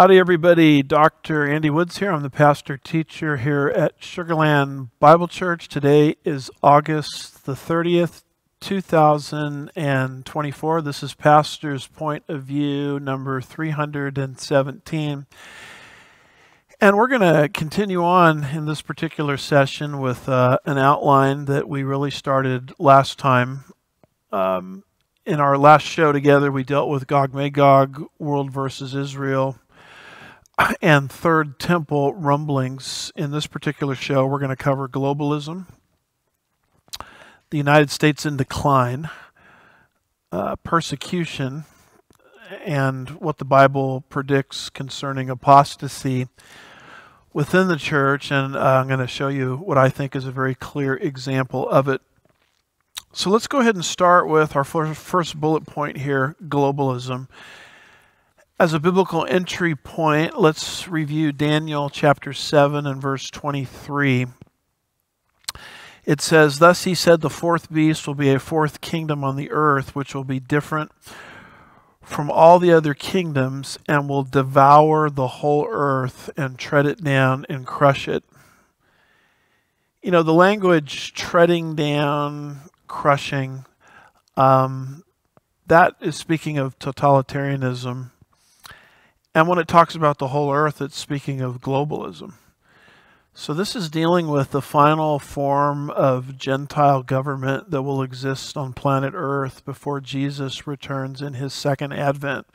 Howdy, everybody. Dr. Andy Woods here. I'm the pastor teacher here at Sugar Land Bible Church. Today is August the 30th, 2024. This is Pastor's Point of View number 317. And we're going to continue on in this particular session with uh, an outline that we really started last time. Um, in our last show together, we dealt with Gog Magog, world versus Israel, and Third Temple rumblings. In this particular show, we're going to cover globalism, the United States in decline, uh, persecution, and what the Bible predicts concerning apostasy within the church, and uh, I'm going to show you what I think is a very clear example of it. So let's go ahead and start with our first bullet point here globalism. As a biblical entry point, let's review Daniel chapter 7 and verse 23. It says, Thus he said, The fourth beast will be a fourth kingdom on the earth, which will be different from all the other kingdoms and will devour the whole earth and tread it down and crush it. You know, the language treading down, crushing, um, that is speaking of totalitarianism. And when it talks about the whole earth, it's speaking of globalism. So, this is dealing with the final form of Gentile government that will exist on planet Earth before Jesus returns in his second advent.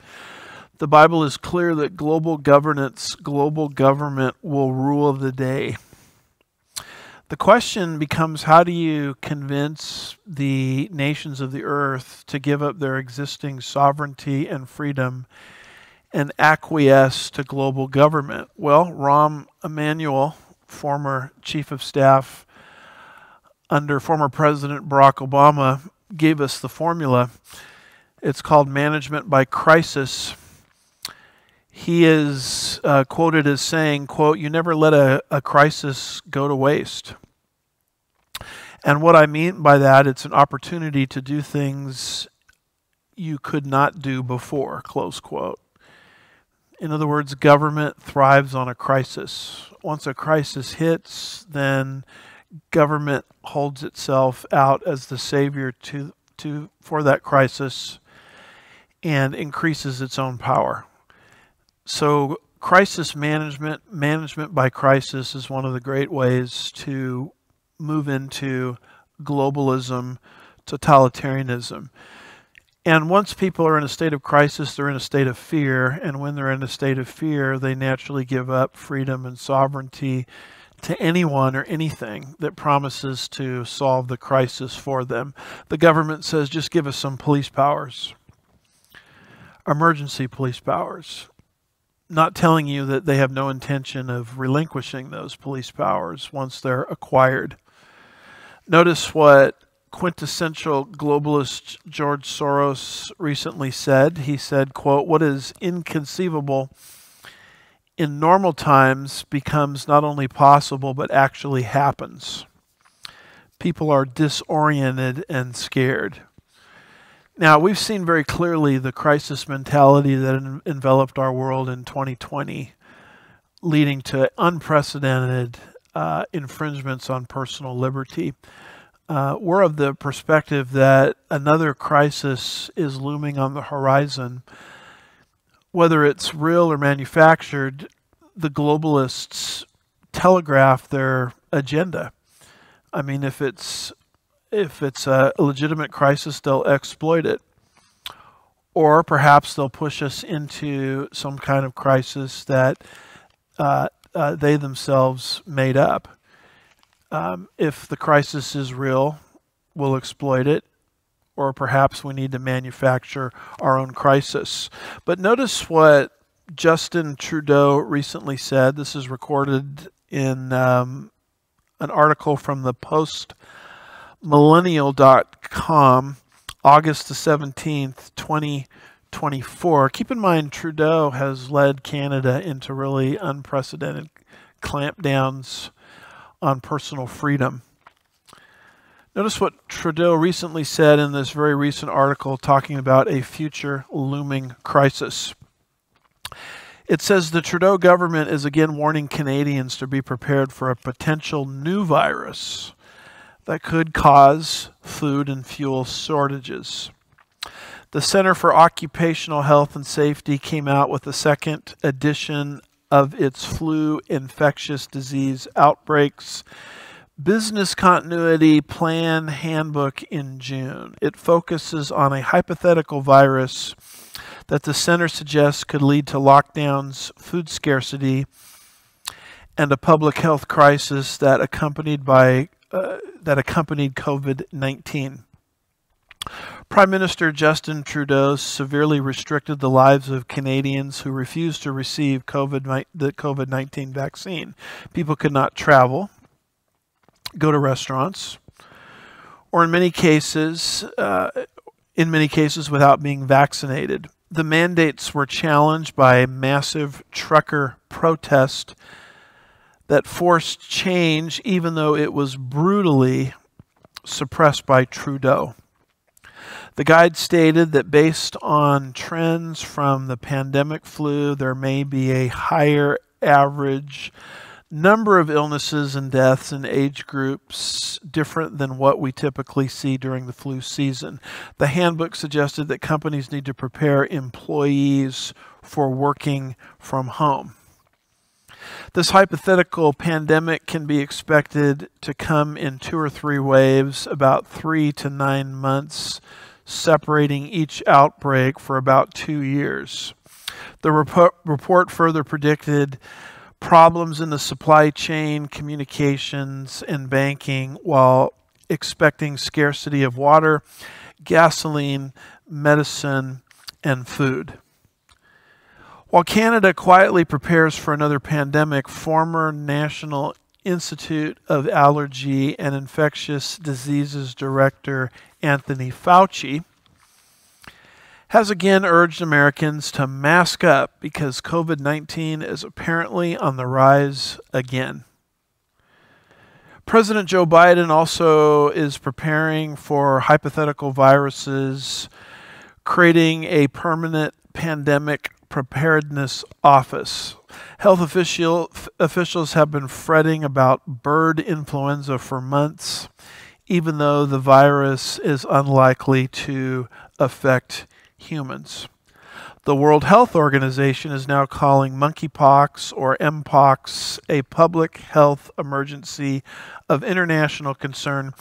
The Bible is clear that global governance, global government will rule the day. The question becomes how do you convince the nations of the earth to give up their existing sovereignty and freedom and acquiesce to global government? Well, Rahm Emanuel former chief of staff under former President Barack Obama, gave us the formula. It's called management by crisis. He is uh, quoted as saying, quote, you never let a, a crisis go to waste. And what I mean by that, it's an opportunity to do things you could not do before, close quote. In other words, government thrives on a crisis. Once a crisis hits, then government holds itself out as the savior to, to, for that crisis and increases its own power. So, crisis management, management by crisis, is one of the great ways to move into globalism, totalitarianism. And once people are in a state of crisis, they're in a state of fear. And when they're in a state of fear, they naturally give up freedom and sovereignty to anyone or anything that promises to solve the crisis for them. The government says, just give us some police powers, emergency police powers. Not telling you that they have no intention of relinquishing those police powers once they're acquired. Notice what quintessential globalist George Soros recently said. He said, quote, what is inconceivable in normal times becomes not only possible but actually happens. People are disoriented and scared. Now, we've seen very clearly the crisis mentality that enveloped our world in 2020, leading to unprecedented uh, infringements on personal liberty uh, we're of the perspective that another crisis is looming on the horizon. Whether it's real or manufactured, the globalists telegraph their agenda. I mean, if it's if it's a legitimate crisis, they'll exploit it. Or perhaps they'll push us into some kind of crisis that uh, uh, they themselves made up. Um, if the crisis is real, we'll exploit it, or perhaps we need to manufacture our own crisis. But notice what Justin Trudeau recently said. This is recorded in um, an article from the postmillennial.com, August the 17th, 2024. Keep in mind, Trudeau has led Canada into really unprecedented clampdowns on personal freedom. Notice what Trudeau recently said in this very recent article talking about a future looming crisis. It says the Trudeau government is again warning Canadians to be prepared for a potential new virus that could cause food and fuel shortages. The Center for Occupational Health and Safety came out with the second edition of its flu infectious disease outbreaks business continuity plan handbook in June. It focuses on a hypothetical virus that the center suggests could lead to lockdowns, food scarcity, and a public health crisis that accompanied by uh, that accompanied COVID-19. Prime Minister Justin Trudeau severely restricted the lives of Canadians who refused to receive COVID the COVID 19 vaccine. People could not travel, go to restaurants, or in many cases, uh, in many cases, without being vaccinated. The mandates were challenged by a massive trucker protest that forced change, even though it was brutally suppressed by Trudeau. The guide stated that based on trends from the pandemic flu, there may be a higher average number of illnesses and deaths in age groups different than what we typically see during the flu season. The handbook suggested that companies need to prepare employees for working from home. This hypothetical pandemic can be expected to come in two or three waves, about three to nine months separating each outbreak for about two years. The report, report further predicted problems in the supply chain, communications, and banking while expecting scarcity of water, gasoline, medicine, and food. While Canada quietly prepares for another pandemic, former National Institute of Allergy and Infectious Diseases Director Anthony Fauci has again urged Americans to mask up because COVID 19 is apparently on the rise again. President Joe Biden also is preparing for hypothetical viruses, creating a permanent pandemic preparedness office. Health official, officials have been fretting about bird influenza for months, even though the virus is unlikely to affect humans. The World Health Organization is now calling monkeypox or mpox a public health emergency of international concern,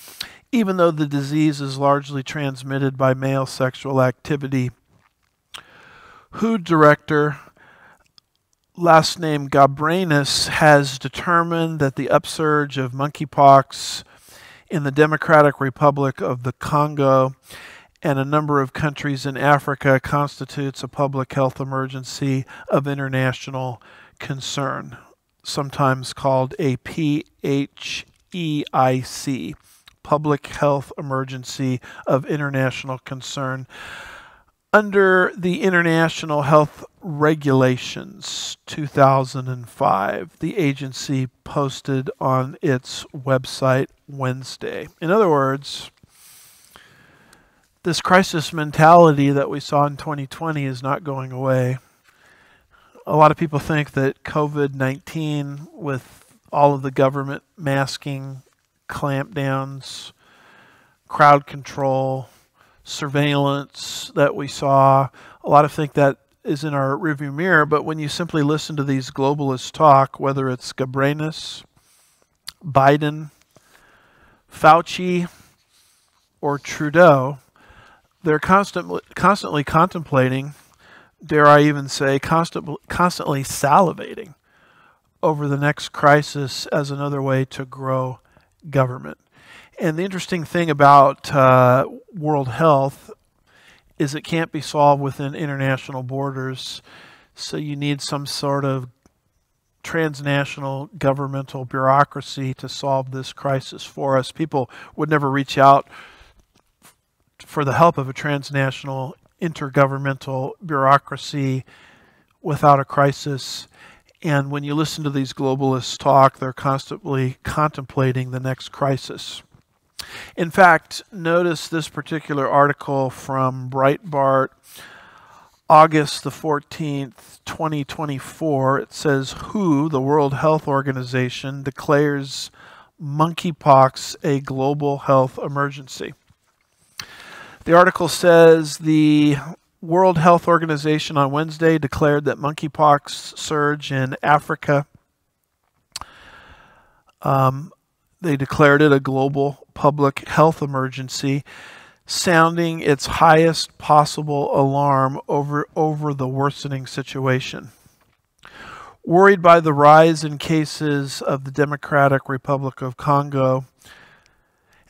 even though the disease is largely transmitted by male sexual activity. WHO director, last name Gabrenis, has determined that the upsurge of monkeypox in the Democratic Republic of the Congo and a number of countries in Africa constitutes a public health emergency of international concern, sometimes called a PHEIC, Public Health Emergency of International Concern. Under the International Health Regulations 2005, the agency posted on its website Wednesday. In other words, this crisis mentality that we saw in 2020 is not going away. A lot of people think that COVID 19, with all of the government masking, clampdowns, crowd control, surveillance that we saw, a lot of think that is in our rearview mirror. But when you simply listen to these globalists talk, whether it's Gabrenis, Biden, Fauci, or Trudeau, they're constantly constantly contemplating, dare I even say, constantly constantly salivating over the next crisis as another way to grow government. And the interesting thing about uh, world health is it can't be solved within international borders. So you need some sort of transnational governmental bureaucracy to solve this crisis for us. People would never reach out for the help of a transnational intergovernmental bureaucracy without a crisis. And when you listen to these globalists talk, they're constantly contemplating the next crisis. In fact, notice this particular article from Breitbart August the 14th, 2024, it says WHO, the World Health Organization, declares monkeypox a global health emergency. The article says the World Health Organization on Wednesday declared that monkeypox surge in Africa. Um, they declared it a global public health emergency sounding its highest possible alarm over, over the worsening situation. Worried by the rise in cases of the Democratic Republic of Congo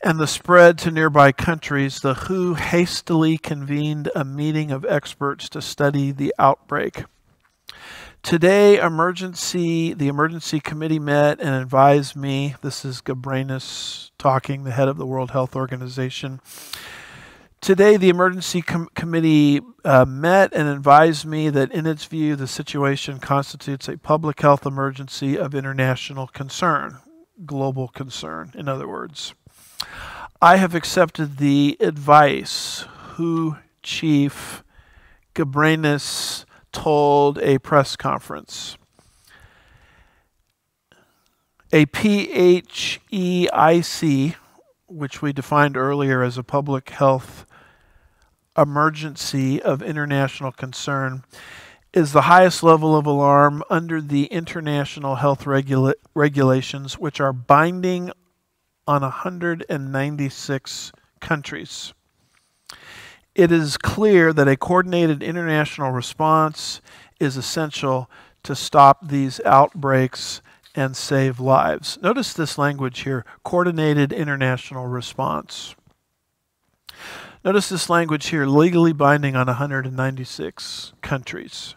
and the spread to nearby countries, the WHO hastily convened a meeting of experts to study the outbreak. Today, emergency the emergency committee met and advised me. This is Gebrenas talking, the head of the World Health Organization Today, the emergency com- committee uh, met and advised me that, in its view, the situation constitutes a public health emergency of international concern, global concern, in other words. I have accepted the advice WHO Chief Gebrenas told a press conference. A PHEIC, which we defined earlier as a public health emergency of international concern is the highest level of alarm under the international health regula- regulations, which are binding on 196 countries. It is clear that a coordinated international response is essential to stop these outbreaks and save lives. Notice this language here coordinated international response. Notice this language here legally binding on 196 countries.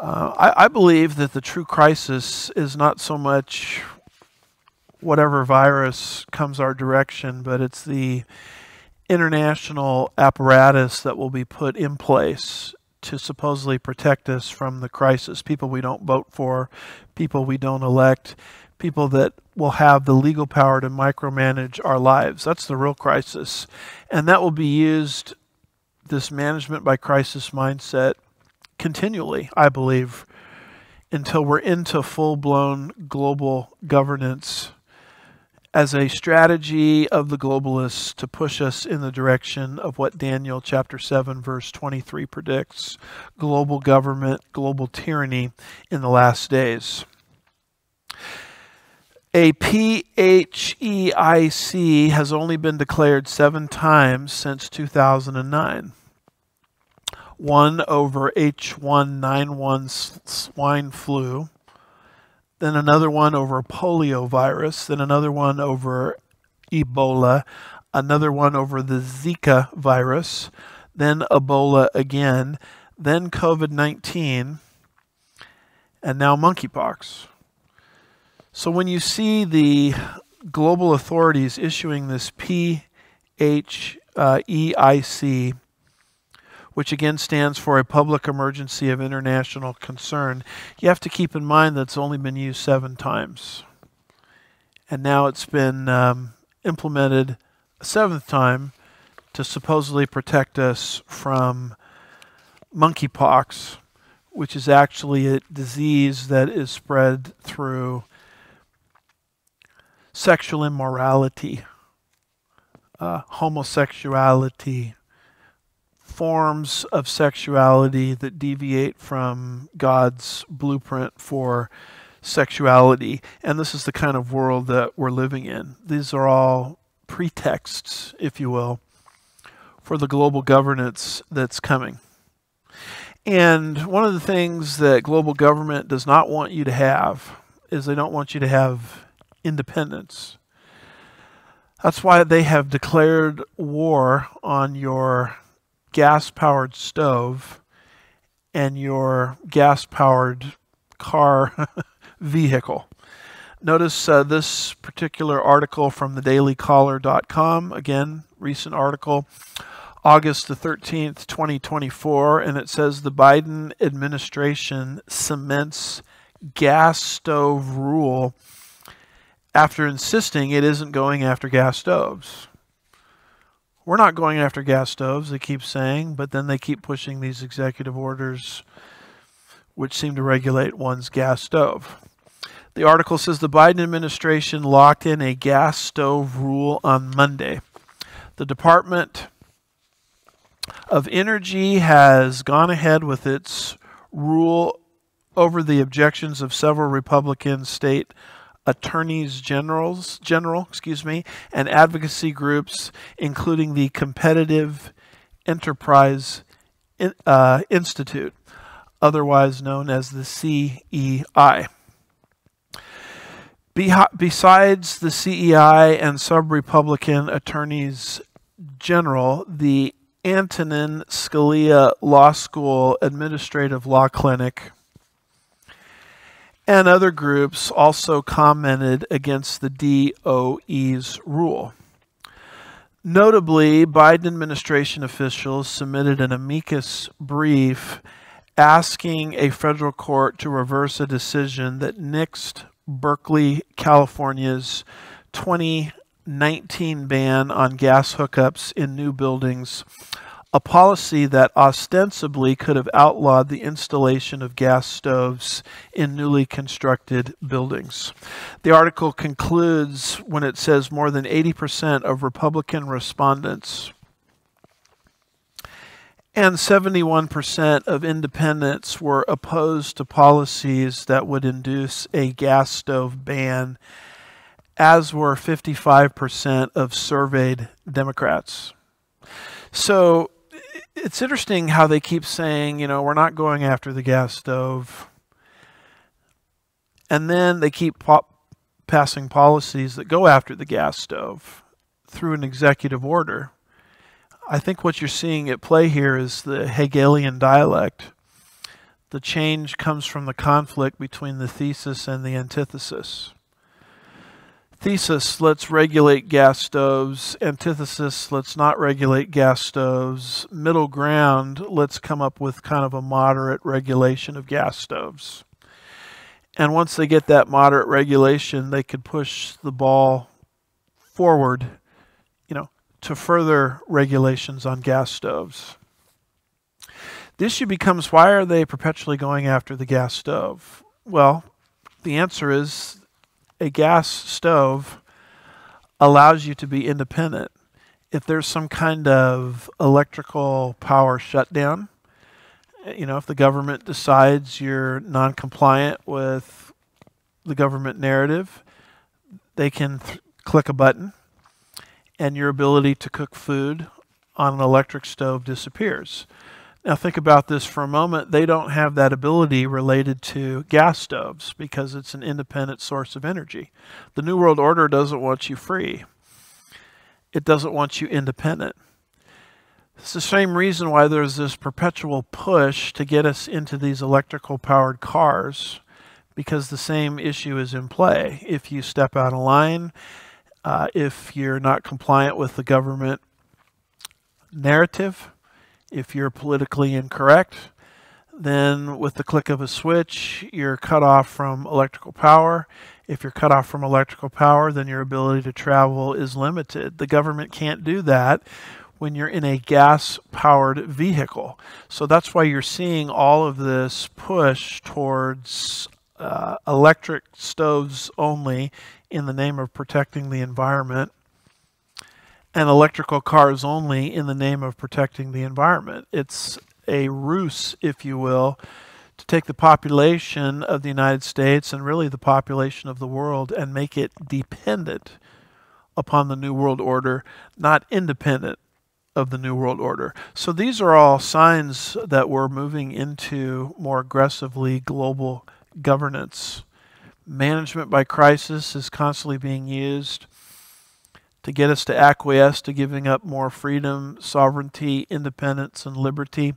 Uh, I, I believe that the true crisis is not so much whatever virus comes our direction, but it's the international apparatus that will be put in place to supposedly protect us from the crisis. People we don't vote for, people we don't elect, people that will have the legal power to micromanage our lives. That's the real crisis. And that will be used, this management by crisis mindset, continually, I believe, until we're into full blown global governance as a strategy of the globalists to push us in the direction of what Daniel chapter 7 verse 23 predicts global government, global tyranny in the last days. A PHEIC has only been declared seven times since 2009. One over H1N1 swine flu, then another one over polio virus, then another one over Ebola, another one over the Zika virus, then Ebola again, then COVID 19, and now monkeypox. So when you see the global authorities issuing this PHEIC, uh, which again stands for a public emergency of international concern, you have to keep in mind that it's only been used seven times. And now it's been um, implemented a seventh time to supposedly protect us from monkeypox, which is actually a disease that is spread through sexual immorality, uh, homosexuality, forms of sexuality that deviate from God's blueprint for sexuality. And this is the kind of world that we're living in. These are all pretexts, if you will, for the global governance that's coming. And one of the things that global government does not want you to have is they don't want you to have independence. That's why they have declared war on your gas powered stove and your gas powered car vehicle. Notice uh, this particular article from the dailycaller.com, again, recent article, August the 13th, 2024, and it says the Biden administration cements gas stove rule after insisting it isn't going after gas stoves. We're not going after gas stoves, they keep saying, but then they keep pushing these executive orders which seem to regulate one's gas stove. The article says the Biden administration locked in a gas stove rule on Monday. The Department of Energy has gone ahead with its rule over the objections of several Republican state attorneys generals general excuse me and advocacy groups including the competitive enterprise uh, institute otherwise known as the cei besides the cei and sub-republican attorneys general the antonin scalia law school administrative law clinic and other groups also commented against the DOE's rule. Notably, Biden administration officials submitted an amicus brief asking a federal court to reverse a decision that nixed Berkeley, California's 2019 ban on gas hookups in new buildings a policy that ostensibly could have outlawed the installation of gas stoves in newly constructed buildings. The article concludes when it says more than 80% of Republican respondents and 71% of independents were opposed to policies that would induce a gas stove ban, as were 55% of surveyed Democrats. So it's interesting how they keep saying, you know, we're not going after the gas stove. And then they keep passing policies that go after the gas stove through an executive order. I think what you're seeing at play here is the Hegelian dialect. The change comes from the conflict between the thesis and the antithesis. Thesis, let's regulate gas stoves. Antithesis, let's not regulate gas stoves. Middle ground, let's come up with kind of a moderate regulation of gas stoves. And once they get that moderate regulation, they could push the ball forward, you know, to further regulations on gas stoves. The issue becomes why are they perpetually going after the gas stove? Well, the answer is a gas stove allows you to be independent. If there's some kind of electrical power shutdown, eh, you know, if the government decides you're non compliant with the government narrative, they can th- click a button and your ability to cook food on an electric stove disappears. Now, think about this for a moment. They don't have that ability related to gas stoves because it's an independent source of energy. The New World Order doesn't want you free, it doesn't want you independent. It's the same reason why there's this perpetual push to get us into these electrical powered cars because the same issue is in play. If you step out of line, uh, if you're not compliant with the government narrative, if you're politically incorrect, then with the click of a switch, you're cut off from electrical power. If you're cut off from electrical power, then your ability to travel is limited. The government can't do that when you're in a gas powered vehicle. So that's why you're seeing all of this push towards uh, electric stoves only in the name of protecting the environment and electrical cars only in the name of protecting the environment. It's a ruse, if you will, to take the population of the United States and really the population of the world and make it dependent upon the New World Order, not independent of the New World Order. So these are all signs that we're moving into more aggressively global governance. Management by crisis is constantly being used to get us to acquiesce to giving up more freedom, sovereignty, independence, and liberty.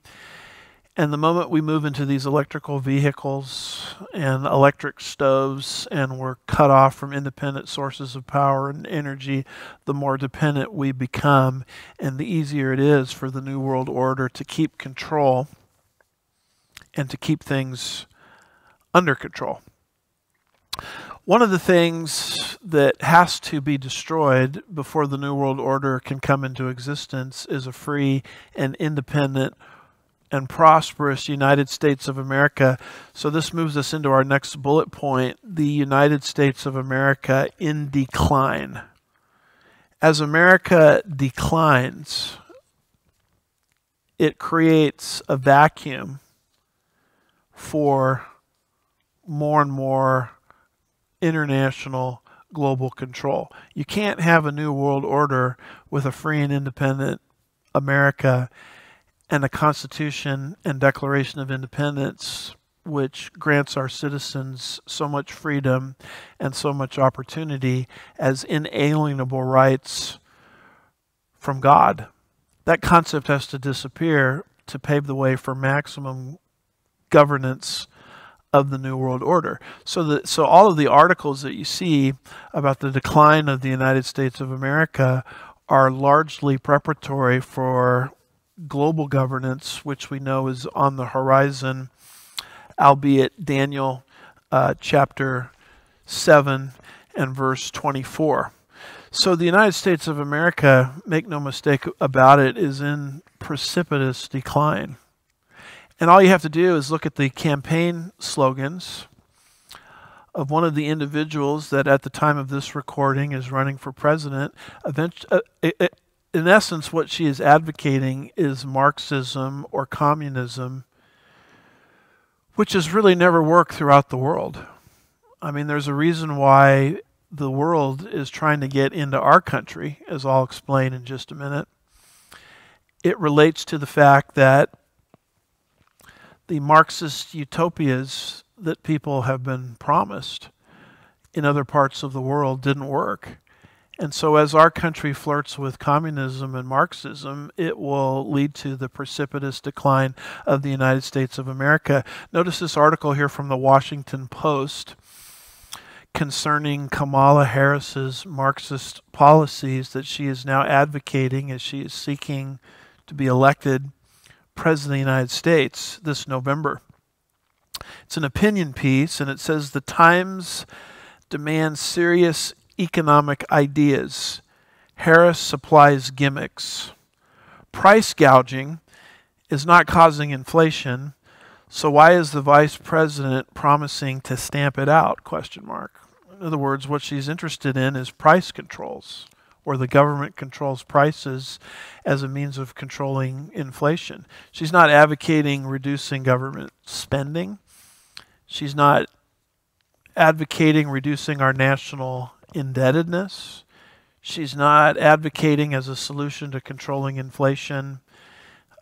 And the moment we move into these electrical vehicles and electric stoves and we're cut off from independent sources of power and energy, the more dependent we become and the easier it is for the New World Order to keep control and to keep things under control. One of the things that has to be destroyed before the New World Order can come into existence is a free and independent and prosperous United States of America. So, this moves us into our next bullet point the United States of America in decline. As America declines, it creates a vacuum for more and more international global control. You can't have a new world order with a free and independent America and a Constitution and Declaration of Independence which grants our citizens so much freedom and so much opportunity as inalienable rights from God. That concept has to disappear to pave the way for maximum governance of the New World Order. So, the, so all of the articles that you see about the decline of the United States of America are largely preparatory for global governance, which we know is on the horizon, albeit Daniel uh, chapter 7 and verse 24. So the United States of America, make no mistake about it, is in precipitous decline. And all you have to do is look at the campaign slogans of one of the individuals that at the time of this recording is running for president. Uh, in essence, what she is advocating is Marxism or communism, which has really never worked throughout the world. I mean, there's a reason why the world is trying to get into our country, as I'll explain in just a minute. It relates to the fact that the Marxist utopias that people have been promised in other parts of the world didn't work. And so, as our country flirts with communism and Marxism, it will lead to the precipitous decline of the United States of America. Notice this article here from the Washington Post concerning Kamala Harris's Marxist policies that she is now advocating as she is seeking to be elected President of the United States this November. It's an opinion piece, and it says the Times demands serious economic ideas. Harris supplies gimmicks. Price gouging is not causing inflation, so why is the vice president promising to stamp it out? Question mark. In other words, what she's interested in is price controls or the government controls prices as a means of controlling inflation. She's not advocating reducing government spending. She's not advocating reducing our national indebtedness. She's not advocating as a solution to controlling inflation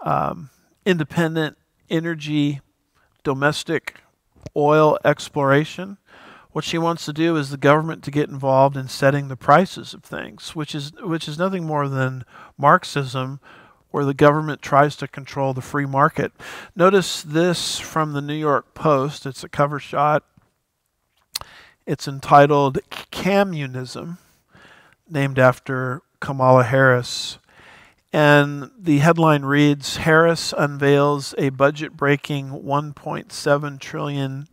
um, independent energy, domestic oil exploration. What she wants to do is the government to get involved in setting the prices of things, which is which is nothing more than Marxism, where the government tries to control the free market. Notice this from the New York Post. It's a cover shot. It's entitled Communism, named after Kamala Harris. And the headline reads Harris unveils a budget breaking $1.7 trillion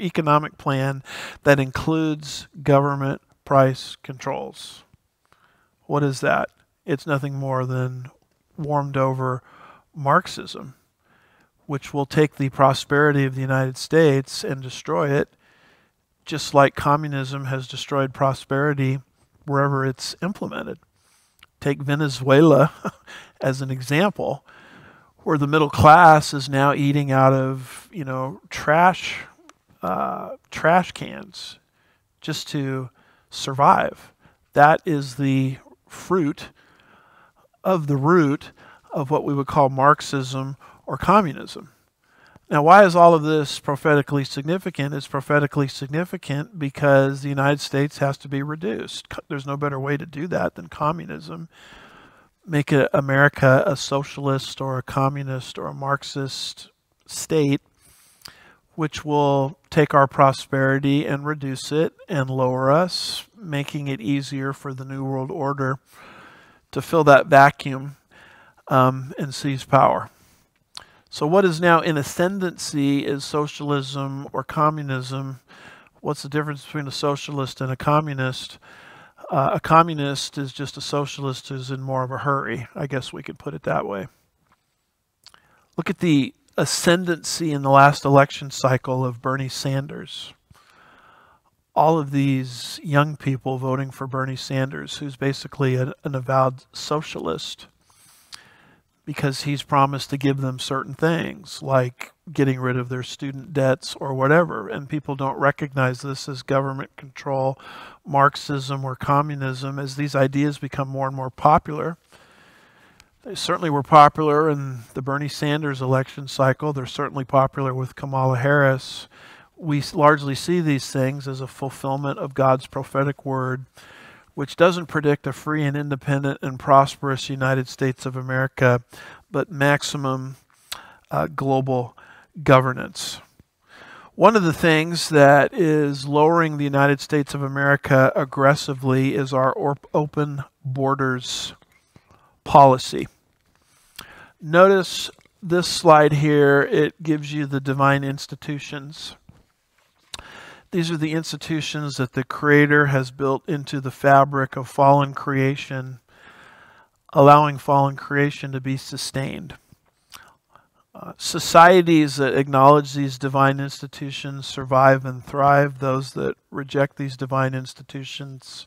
economic plan that includes government price controls. What is that? It's nothing more than warmed over Marxism, which will take the prosperity of the United States and destroy it, just like communism has destroyed prosperity wherever it's implemented. Take Venezuela as an example, where the middle class is now eating out of you know trash uh, trash cans just to survive. That is the fruit of the root of what we would call Marxism or communism. Now, why is all of this prophetically significant? It's prophetically significant because the United States has to be reduced. There's no better way to do that than communism. Make America a socialist or a communist or a Marxist state, which will take our prosperity and reduce it and lower us, making it easier for the New World Order to fill that vacuum um, and seize power. So, what is now in ascendancy is socialism or communism, What's the difference between a socialist and a communist? Uh, a communist is just a socialist who's in more of a hurry. I guess we could put it that way. Look at the ascendancy in the last election cycle of Bernie Sanders. All of these young people voting for Bernie Sanders, who's basically a, an avowed socialist, because he's promised to give them certain things, like getting rid of their student debts or whatever. And people don't recognize this as government control, Marxism, or communism as these ideas become more and more popular. They certainly were popular in the Bernie Sanders election cycle. They're certainly popular with Kamala Harris. We largely see these things as a fulfillment of God's prophetic word, which doesn't predict a free and independent and prosperous United States of America, but maximum uh, global governance. One of the things that is lowering the United States of America aggressively is our open borders policy. Notice this slide here, it gives you the divine institutions. These are the institutions that the Creator has built into the fabric of fallen creation, allowing fallen creation to be sustained. Uh, societies that acknowledge these divine institutions survive and thrive. Those that reject these divine institutions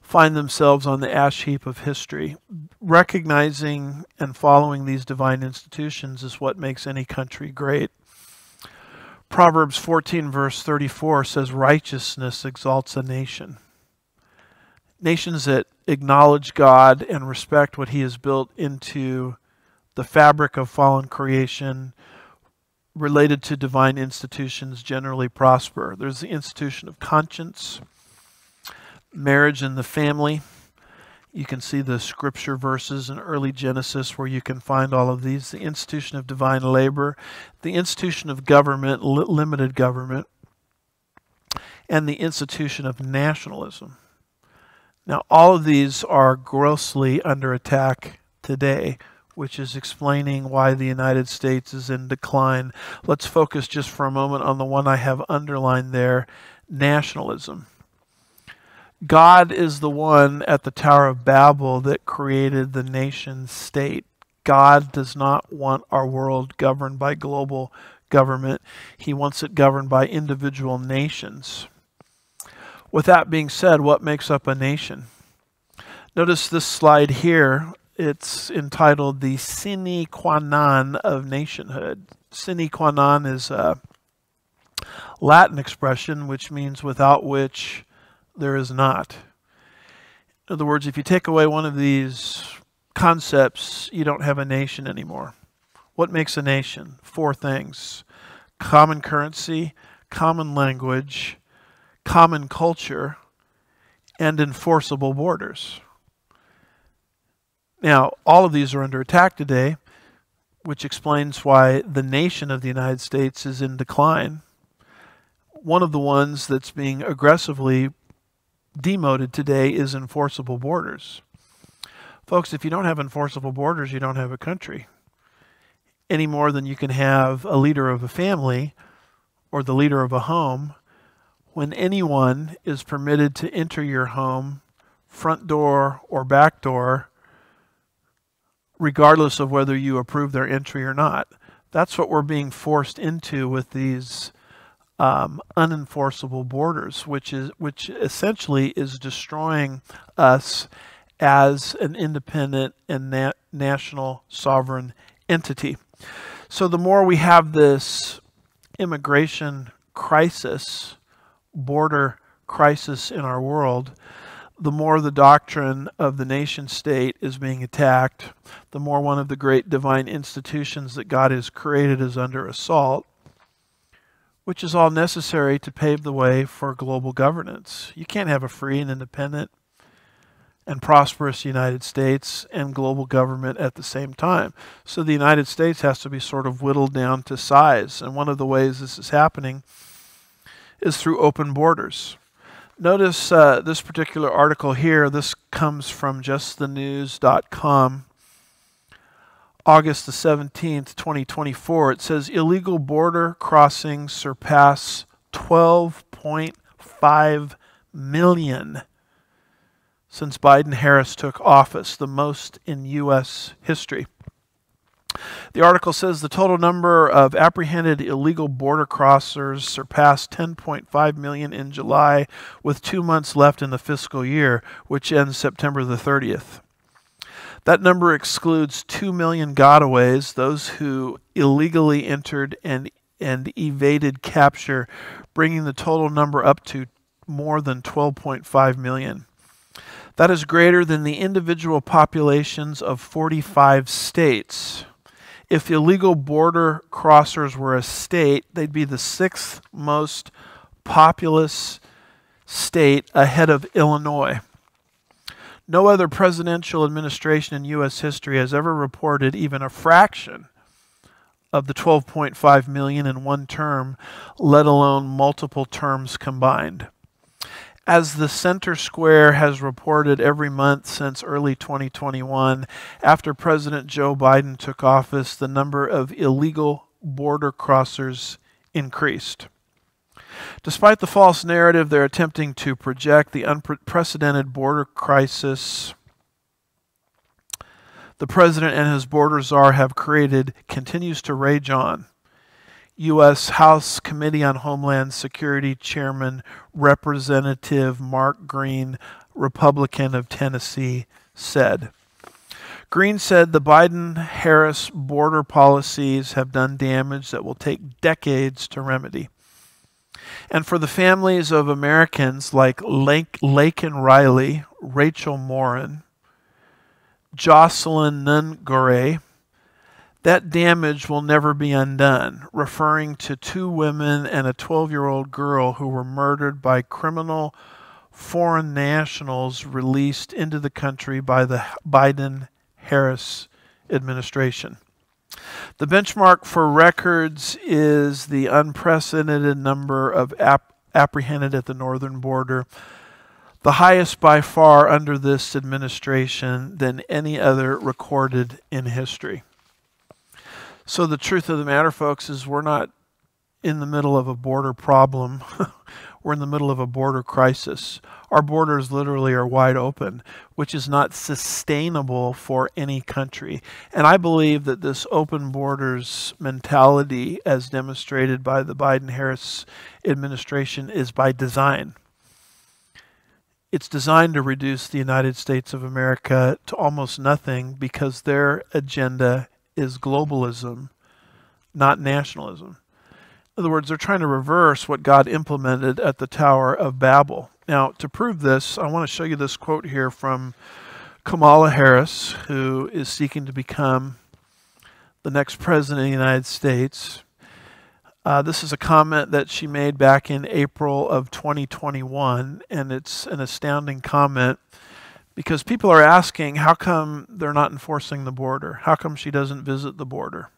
find themselves on the ash heap of history. Recognizing and following these divine institutions is what makes any country great. Proverbs 14, verse 34 says, Righteousness exalts a nation. Nations that acknowledge God and respect what He has built into the fabric of fallen creation related to divine institutions generally prosper. There's the institution of conscience marriage and the family. You can see the scripture verses in early Genesis where you can find all of these. The institution of divine labor, the institution of government, li- limited government, and the institution of nationalism. Now, all of these are grossly under attack today, which is explaining why the United States is in decline. Let's focus just for a moment on the one I have underlined there nationalism. God is the one at the Tower of Babel that created the nation state. God does not want our world governed by global government, He wants it governed by individual nations. With that being said, what makes up a nation? Notice this slide here. It's entitled The Sine Qua Non of Nationhood. Sine qua non is a Latin expression which means without which there is not. In other words, if you take away one of these concepts, you don't have a nation anymore. What makes a nation? Four things common currency, common language, common culture, and enforceable borders. Now, all of these are under attack today, which explains why the nation of the United States is in decline. One of the ones that's being aggressively demoted today is enforceable borders. Folks, if you don't have enforceable borders, you don't have a country. Any more than you can have a leader of a family or the leader of a home. When anyone is permitted to enter your home, front door or back door, regardless of whether you approve their entry or not. That's what we're being forced into with these um, unenforceable borders, which is which essentially is destroying us as an independent and na- national sovereign entity. So the more we have this immigration crisis, border crisis in our world, the more the doctrine of the nation state is being attacked, the more one of the great divine institutions that God has created is under assault which is all necessary to pave the way for global governance. You can't have a free and independent and prosperous United States and global government at the same time. So the United States has to be sort of whittled down to size. And one of the ways this is happening is through open borders. Notice uh, this particular article here. This comes from justthenews.com. August the 17th, 2024, it says illegal border crossings surpass 12.5 million since Biden Harris took office, the most in U.S. history. The article says the total number of apprehended illegal border crossers surpassed 10.5 million in July, with two months left in the fiscal year, which ends September the 30th. That number excludes 2 million gotaways, those who illegally entered and, and evaded capture, bringing the total number up to more than 12.5 million. That is greater than the individual populations of 45 states. If illegal border crossers were a state, they'd be the sixth most populous state ahead of Illinois. No other presidential administration in U.S. history has ever reported even a fraction of the 12.5 million in one term, let alone multiple terms combined. As the Center Square has reported every month since early 2021, after President Joe Biden took office, the number of illegal border crossers increased. Despite the false narrative they're attempting to project, the unprecedented border crisis the president and his border czar have created continues to rage on. U.S. House Committee on Homeland Security Chairman Representative Mark Green, Republican of Tennessee, said. Green said the Biden Harris border policies have done damage that will take decades to remedy. And for the families of Americans like Laken Riley, Rachel Morin, Jocelyn Nungaray, that damage will never be undone, referring to two women and a 12 year old girl who were murdered by criminal foreign nationals released into the country by the Biden Harris administration. The benchmark for records is the unprecedented number of ap- apprehended at the northern border, the highest by far under this administration than any other recorded in history. So the truth of the matter, folks, is we're not in the middle of a border problem. we're in the middle of a border crisis. Our borders literally are wide open, which is not sustainable for any country. And I believe that this open borders mentality, as demonstrated by the Biden Harris administration, is by design. It's designed to reduce the United States of America to almost nothing because their agenda is globalism, not nationalism. In other words, they're trying to reverse what God implemented at the Tower of Babel. Now, to prove this, I want to show you this quote here from Kamala Harris, who is seeking to become the next president of the United States. Uh, this is a comment that she made back in April of 2021, and it's an astounding comment because people are asking how come they're not enforcing the border? How come she doesn't visit the border?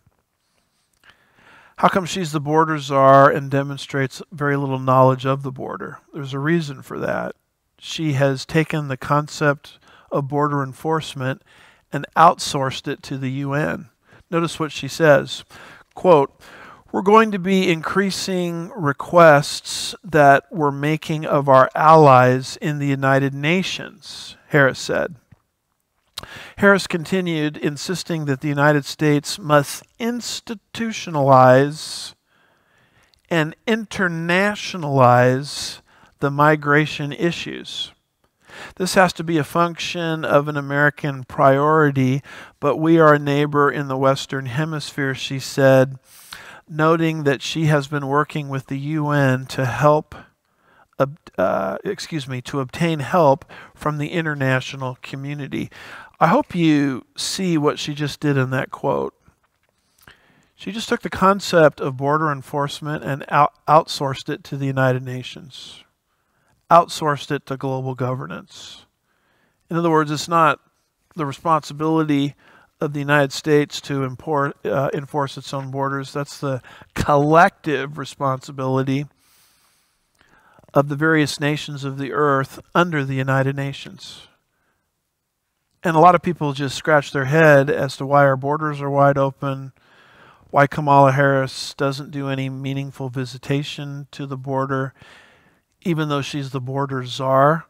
How come she's the border czar and demonstrates very little knowledge of the border? There's a reason for that. She has taken the concept of border enforcement and outsourced it to the UN. Notice what she says. Quote, we're going to be increasing requests that we're making of our allies in the United Nations, Harris said. Harris continued, insisting that the United States must institutionalize and internationalize the migration issues. This has to be a function of an American priority, but we are a neighbor in the Western Hemisphere, she said noting that she has been working with the UN to help, uh, excuse me, to obtain help from the international community. I hope you see what she just did in that quote. She just took the concept of border enforcement and out- outsourced it to the United Nations, outsourced it to global governance. In other words, it's not the responsibility of the United States to import, uh, enforce its own borders. That's the collective responsibility of the various nations of the earth under the United Nations. And a lot of people just scratch their head as to why our borders are wide open, why Kamala Harris doesn't do any meaningful visitation to the border, even though she's the border czar.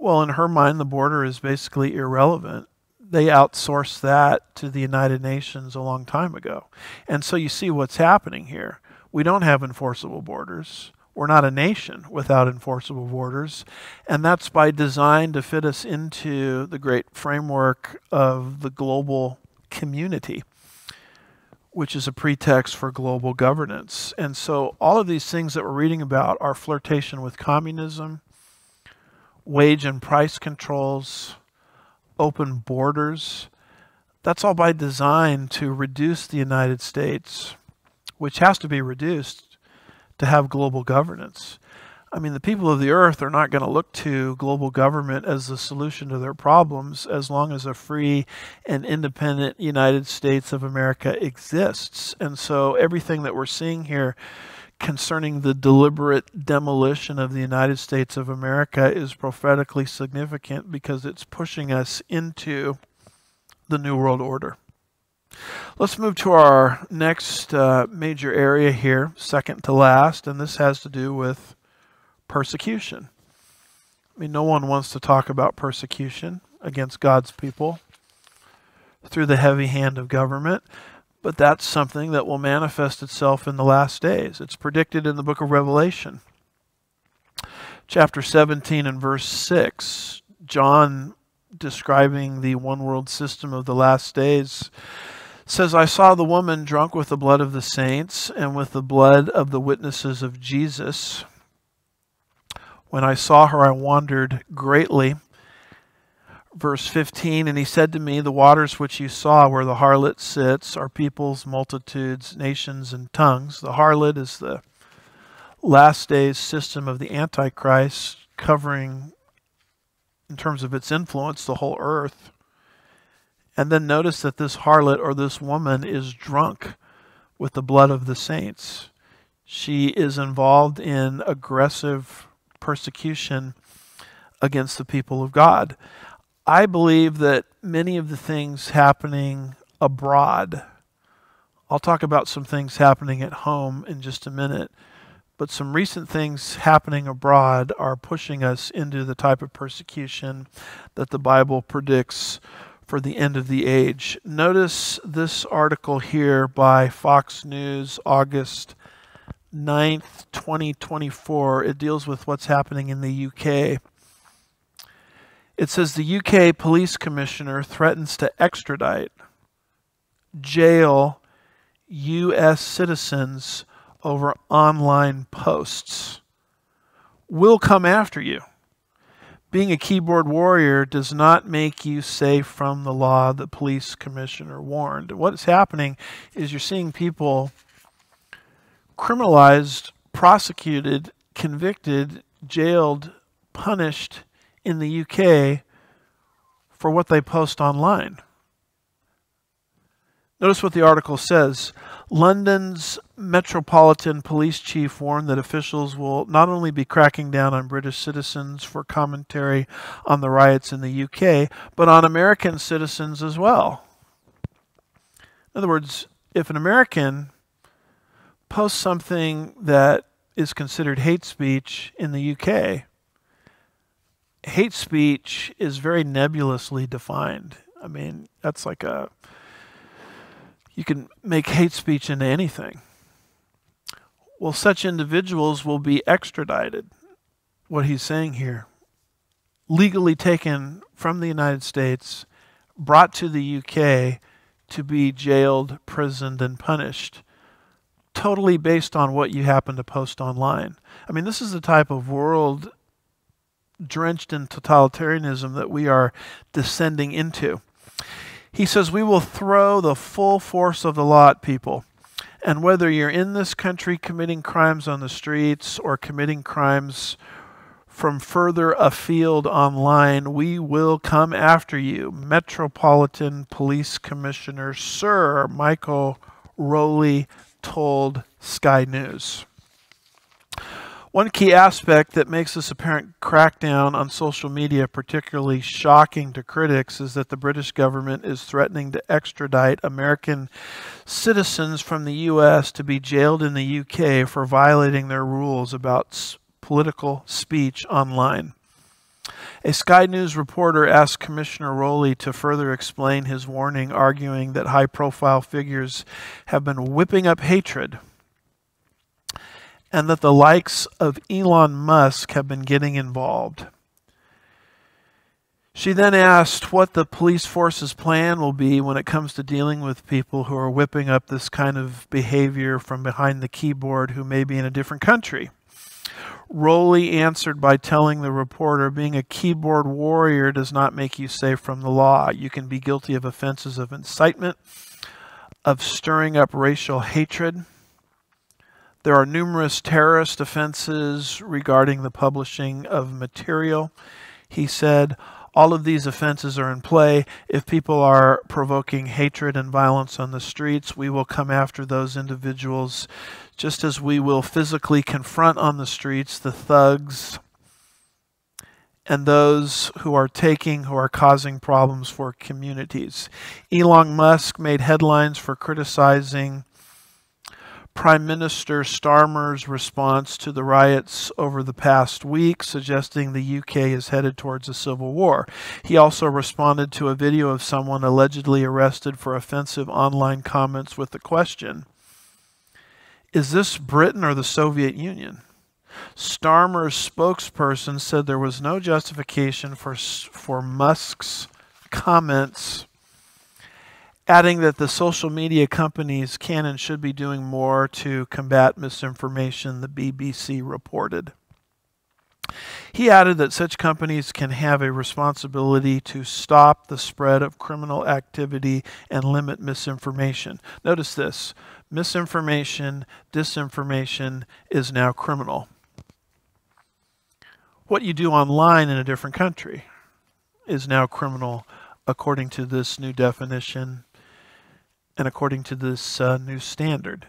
Well, in her mind, the border is basically irrelevant. They outsourced that to the United Nations a long time ago. And so you see what's happening here. We don't have enforceable borders. We're not a nation without enforceable borders. And that's by design to fit us into the great framework of the global community which is a pretext for global governance. And so all of these things that we're reading about are flirtation with communism, wage and price controls, open borders. That's all by design to reduce the United States, which has to be reduced to have global governance. I mean, the people of the earth are not going to look to global government as the solution to their problems as long as a free and independent United States of America exists. And so everything that we're seeing here concerning the deliberate demolition of the United States of America is prophetically significant because it's pushing us into the New World Order. Let's move to our next uh, major area here, second to last, and this has to do with persecution. I mean, no one wants to talk about persecution against God's people through the heavy hand of government, but that's something that will manifest itself in the last days. It's predicted in the book of Revelation. Chapter 17 and verse 6, John describing the one world system of the last days says, I saw the woman drunk with the blood of the saints and with the blood of the witnesses of Jesus. When I saw her, I wondered greatly. Verse 15, and he said to me, The waters which you saw where the harlot sits are peoples, multitudes, nations, and tongues. The harlot is the last days system of the Antichrist, covering, in terms of its influence, the whole earth. And then notice that this harlot or this woman is drunk with the blood of the saints. She is involved in aggressive persecution against the people of God. I believe that many of the things happening abroad, I'll talk about some things happening at home in just a minute, but some recent things happening abroad are pushing us into the type of persecution that the Bible predicts for the end of the age. Notice this article here by Fox News, August 9th, 2024. It deals with what's happening in the UK. It says the UK police commissioner threatens to extradite, jail U.S. citizens over online posts. We'll come after you. Being a keyboard warrior does not make you safe from the law, the police commissioner warned. What's happening is you're seeing people criminalized, prosecuted, convicted, jailed, punished in the UK for what they post online. Notice what the article says. London's Metropolitan Police Chief warned that officials will not only be cracking down on British citizens for commentary on the riots in the UK, but on American citizens as well. In other words, if an American posts something that is considered hate speech in the UK, hate speech is very nebulously defined. I mean, that's like a you can make hate speech into anything. Well, such individuals will be extradited. What he's saying here, legally taken from the United States, brought to the UK to be jailed, prisoned, and punished totally based on what you happen to post online. I mean, this is the type of world drenched in totalitarianism that we are descending into. He says, We will throw the full force of the law at people. And whether you're in this country committing crimes on the streets or committing crimes from further afield online, we will come after you. Metropolitan Police Commissioner Sir Michael Rowley told Sky News. One key aspect that makes this apparent crackdown on social media particularly shocking to critics is that the British government is threatening to extradite American citizens from the U.S. to be jailed in the U.K. for violating their rules about political speech online. A Sky News reporter asked Commissioner Rowley to further explain his warning, arguing that high profile figures have been whipping up hatred and that the likes of Elon Musk have been getting involved. She then asked what the police force's plan will be when it comes to dealing with people who are whipping up this kind of behavior from behind the keyboard who may be in a different country. Rowley answered by telling the reporter, being a keyboard warrior does not make you safe from the law. You can be guilty of offenses of incitement, of stirring up racial hatred. There are numerous terrorist offenses regarding the publishing of material. He said, all of these offenses are in play. If people are provoking hatred and violence on the streets, we will come after those individuals just as we will physically confront on the streets the thugs and those who are taking, who are causing problems for communities. Elon Musk made headlines for criticizing Prime Minister Starmer's response to the riots over the past week, suggesting the UK is headed towards a civil war. He also responded to a video of someone allegedly arrested for offensive online comments with the question Is this Britain or the Soviet Union? Starmer's spokesperson said there was no justification for, for Musk's comments adding that the social media companies can and should be doing more to combat misinformation, the BBC reported. He added that such companies can have a responsibility to stop the spread of criminal activity and limit misinformation. Notice this misinformation, disinformation is now criminal. What you do online in a different country is now criminal according to this new definition and according to this uh, new standard.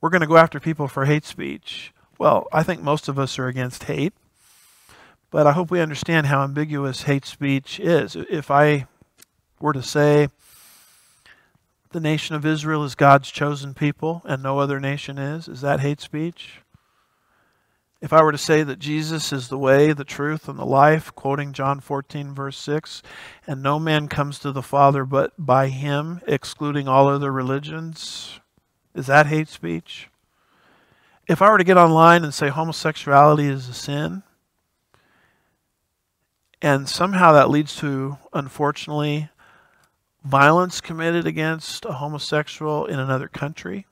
We're going to go after people for hate speech. Well, I think most of us are against hate, but I hope we understand how ambiguous hate speech is. If I were to say the nation of Israel is God's chosen people and no other nation is, is that hate speech? If I were to say that Jesus is the way, the truth, and the life, quoting John 14, verse 6, and no man comes to the Father but by him, excluding all other religions, is that hate speech? If I were to get online and say homosexuality is a sin, and somehow that leads to, unfortunately, violence committed against a homosexual in another country,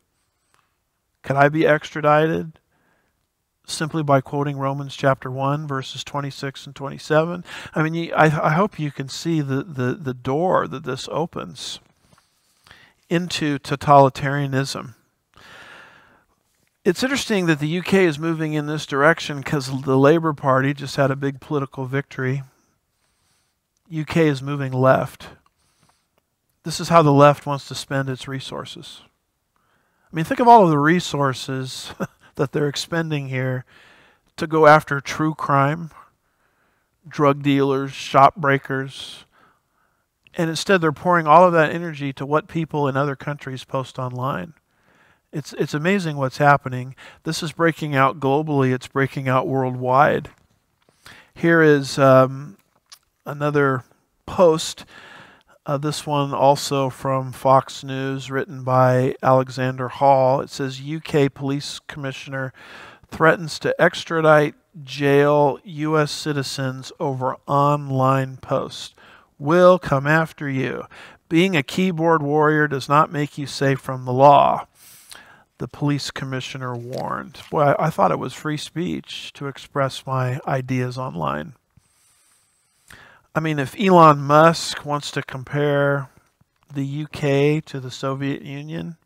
could I be extradited? Simply by quoting Romans chapter 1, verses 26 and 27. I mean, I, I hope you can see the, the, the door that this opens into totalitarianism. It's interesting that the UK is moving in this direction because the Labour Party just had a big political victory. UK is moving left. This is how the left wants to spend its resources. I mean, think of all of the resources that they're expending here to go after true crime, drug dealers, shop breakers, and instead they're pouring all of that energy to what people in other countries post online. It's it's amazing what's happening. This is breaking out globally. It's breaking out worldwide. Here is um, another post uh, this one also from Fox News, written by Alexander Hall. It says UK Police Commissioner threatens to extradite jail U.S. citizens over online posts. Will come after you. Being a keyboard warrior does not make you safe from the law. The police commissioner warned. Boy, I, I thought it was free speech to express my ideas online. I mean, if Elon Musk wants to compare the UK to the Soviet Union,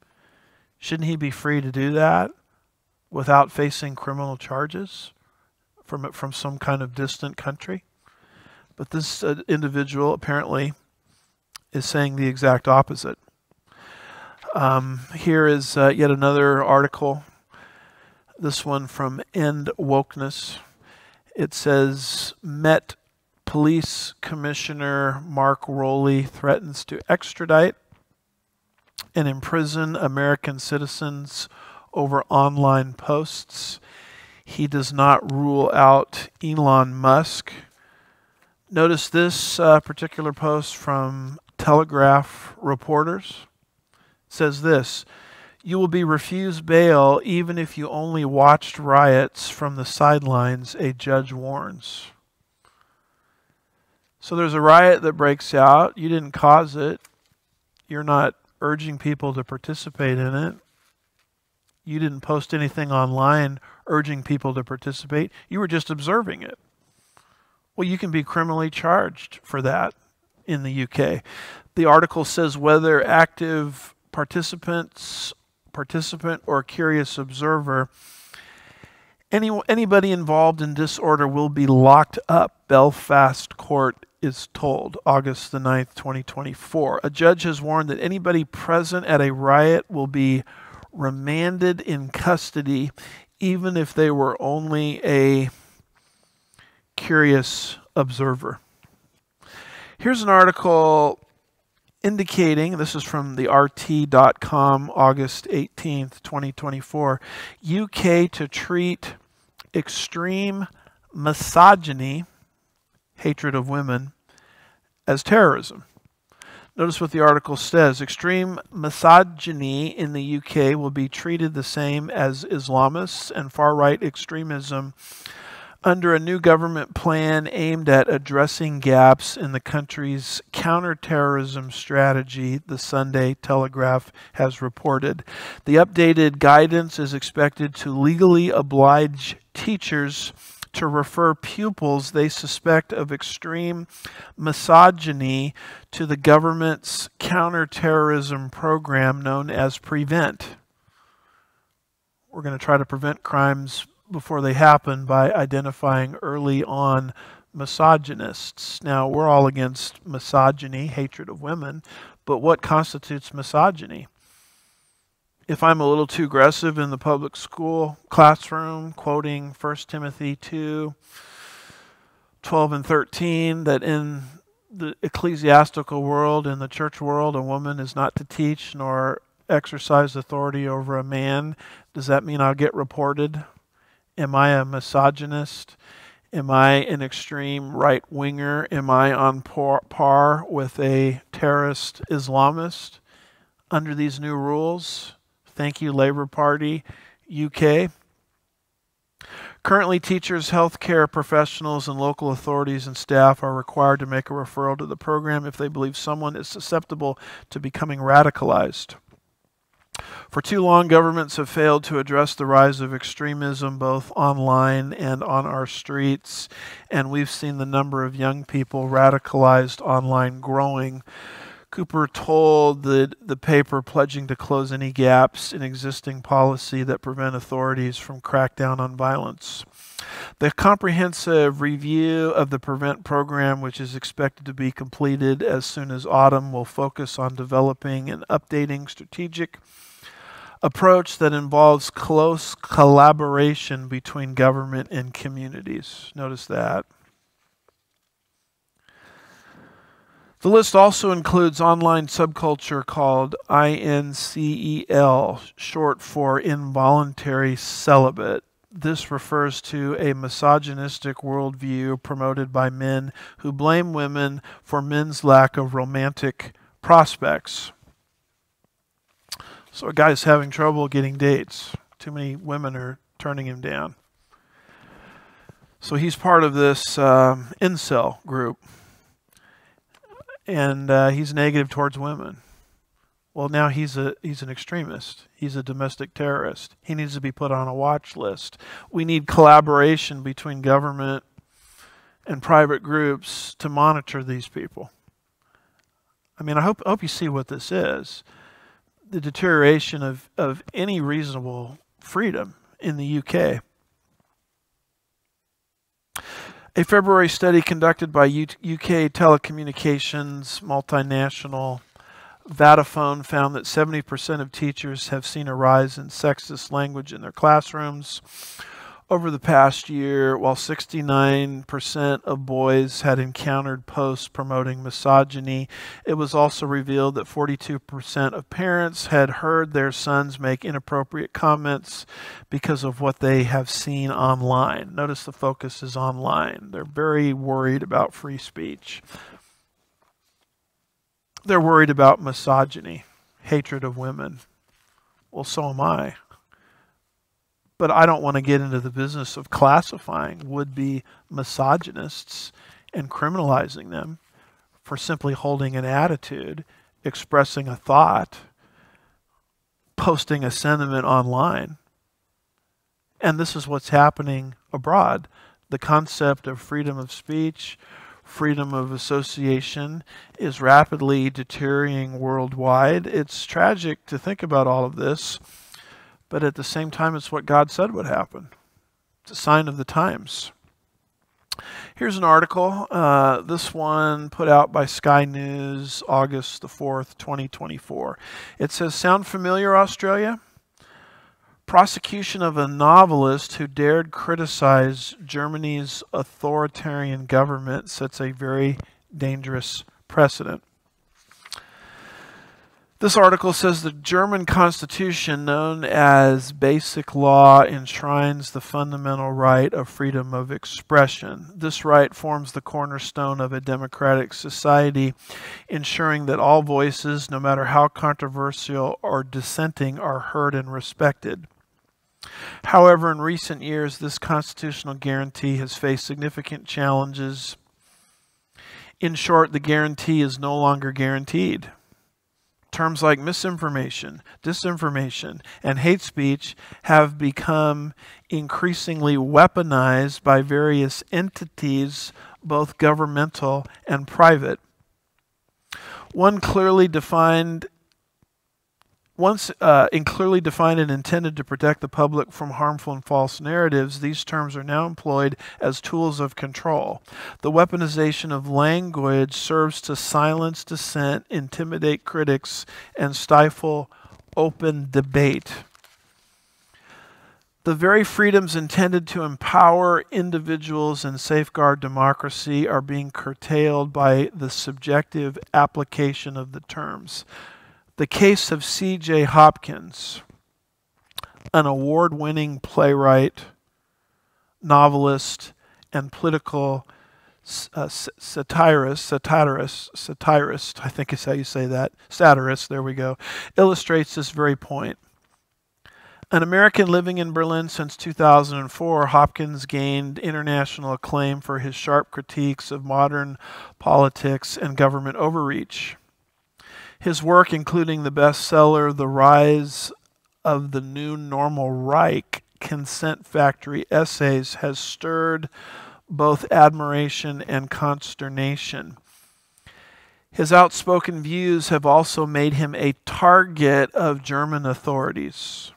shouldn't he be free to do that without facing criminal charges from from some kind of distant country? But this uh, individual apparently is saying the exact opposite. Um, here is uh, yet another article. This one from End Wokeness. It says Met Police Commissioner Mark Rowley threatens to extradite and imprison American citizens over online posts. He does not rule out Elon Musk. Notice this uh, particular post from Telegraph reporters it says this You will be refused bail even if you only watched riots from the sidelines, a judge warns. So there's a riot that breaks out. You didn't cause it. You're not urging people to participate in it. You didn't post anything online urging people to participate. You were just observing it. Well, you can be criminally charged for that in the UK. The article says whether active participants, participant or curious observer any, anybody involved in disorder will be locked up, Belfast Court is told, August the 9th, 2024. A judge has warned that anybody present at a riot will be remanded in custody, even if they were only a curious observer. Here's an article indicating this is from the RT.com, August 18th, 2024 UK to treat extreme misogyny, hatred of women, as terrorism. Notice what the article says. Extreme misogyny in the UK will be treated the same as Islamists and far right extremism under a new government plan aimed at addressing gaps in the country's counterterrorism strategy, the Sunday Telegraph has reported. The updated guidance is expected to legally oblige teachers to refer pupils they suspect of extreme misogyny to the government's counterterrorism program known as PREVENT. We're going to try to prevent crimes before they happen by identifying early on misogynists. Now, we're all against misogyny, hatred of women, but what constitutes misogyny? If I'm a little too aggressive in the public school classroom, quoting 1 Timothy 2 12 and 13, that in the ecclesiastical world, in the church world, a woman is not to teach nor exercise authority over a man, does that mean I'll get reported? Am I a misogynist? Am I an extreme right winger? Am I on par with a terrorist Islamist under these new rules? Thank you, Labour Party, UK. Currently, teachers, healthcare professionals, and local authorities and staff are required to make a referral to the program if they believe someone is susceptible to becoming radicalized. For too long, governments have failed to address the rise of extremism both online and on our streets, and we've seen the number of young people radicalized online growing. Cooper told the, the paper pledging to close any gaps in existing policy that prevent authorities from crackdown on violence. The comprehensive review of the PREVENT program, which is expected to be completed as soon as autumn, will focus on developing and updating strategic approach that involves close collaboration between government and communities. Notice that. The list also includes online subculture called INCEL, short for involuntary celibate. This refers to a misogynistic worldview promoted by men who blame women for men's lack of romantic prospects. So a guy's having trouble getting dates. Too many women are turning him down. So he's part of this um, incel group. And uh, he's negative towards women. Well, now he's a he's an extremist. He's a domestic terrorist. He needs to be put on a watch list. We need collaboration between government and private groups to monitor these people. I mean, I hope hope you see what this is the deterioration of, of any reasonable freedom in the UK. A February study conducted by UK telecommunications multinational Vodafone found that 70% of teachers have seen a rise in sexist language in their classrooms. Over the past year, while 69% of boys had encountered posts promoting misogyny, it was also revealed that 42% of parents had heard their sons make inappropriate comments because of what they have seen online. Notice the focus is online. They're very worried about free speech. They're worried about misogyny, hatred of women. Well, so am I but I don't want to get into the business of classifying would be misogynists and criminalizing them for simply holding an attitude, expressing a thought, posting a sentiment online. And this is what's happening abroad. The concept of freedom of speech, freedom of association is rapidly deteriorating worldwide. It's tragic to think about all of this but at the same time, it's what God said would happen. It's a sign of the times. Here's an article. Uh, this one put out by Sky News, August the 4th, 2024. It says Sound familiar, Australia? Prosecution of a novelist who dared criticize Germany's authoritarian government sets a very dangerous precedent. This article says the German Constitution, known as Basic Law, enshrines the fundamental right of freedom of expression. This right forms the cornerstone of a democratic society, ensuring that all voices, no matter how controversial or dissenting, are heard and respected. However, in recent years, this constitutional guarantee has faced significant challenges. In short, the guarantee is no longer guaranteed. Terms like misinformation, disinformation, and hate speech have become increasingly weaponized by various entities, both governmental and private. One clearly defined once uh, in clearly defined and intended to protect the public from harmful and false narratives, these terms are now employed as tools of control. The weaponization of language serves to silence dissent, intimidate critics, and stifle open debate. The very freedoms intended to empower individuals and safeguard democracy are being curtailed by the subjective application of the terms. The case of C.J. Hopkins, an award winning playwright, novelist, and political uh, satirist, satirist, satirist, I think is how you say that, satirist, there we go, illustrates this very point. An American living in Berlin since 2004, Hopkins gained international acclaim for his sharp critiques of modern politics and government overreach. His work, including the bestseller The Rise of the New Normal Reich Consent Factory Essays, has stirred both admiration and consternation. His outspoken views have also made him a target of German authorities.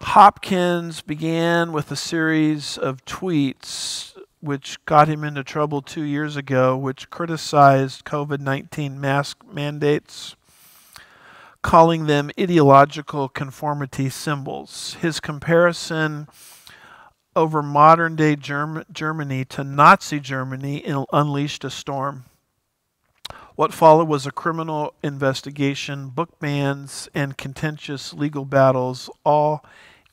Hopkins began with a series of tweets which got him into trouble two years ago, which criticized COVID 19 mask mandates, calling them ideological conformity symbols. His comparison over modern day Germ- Germany to Nazi Germany unleashed a storm. What followed was a criminal investigation, book bans, and contentious legal battles, all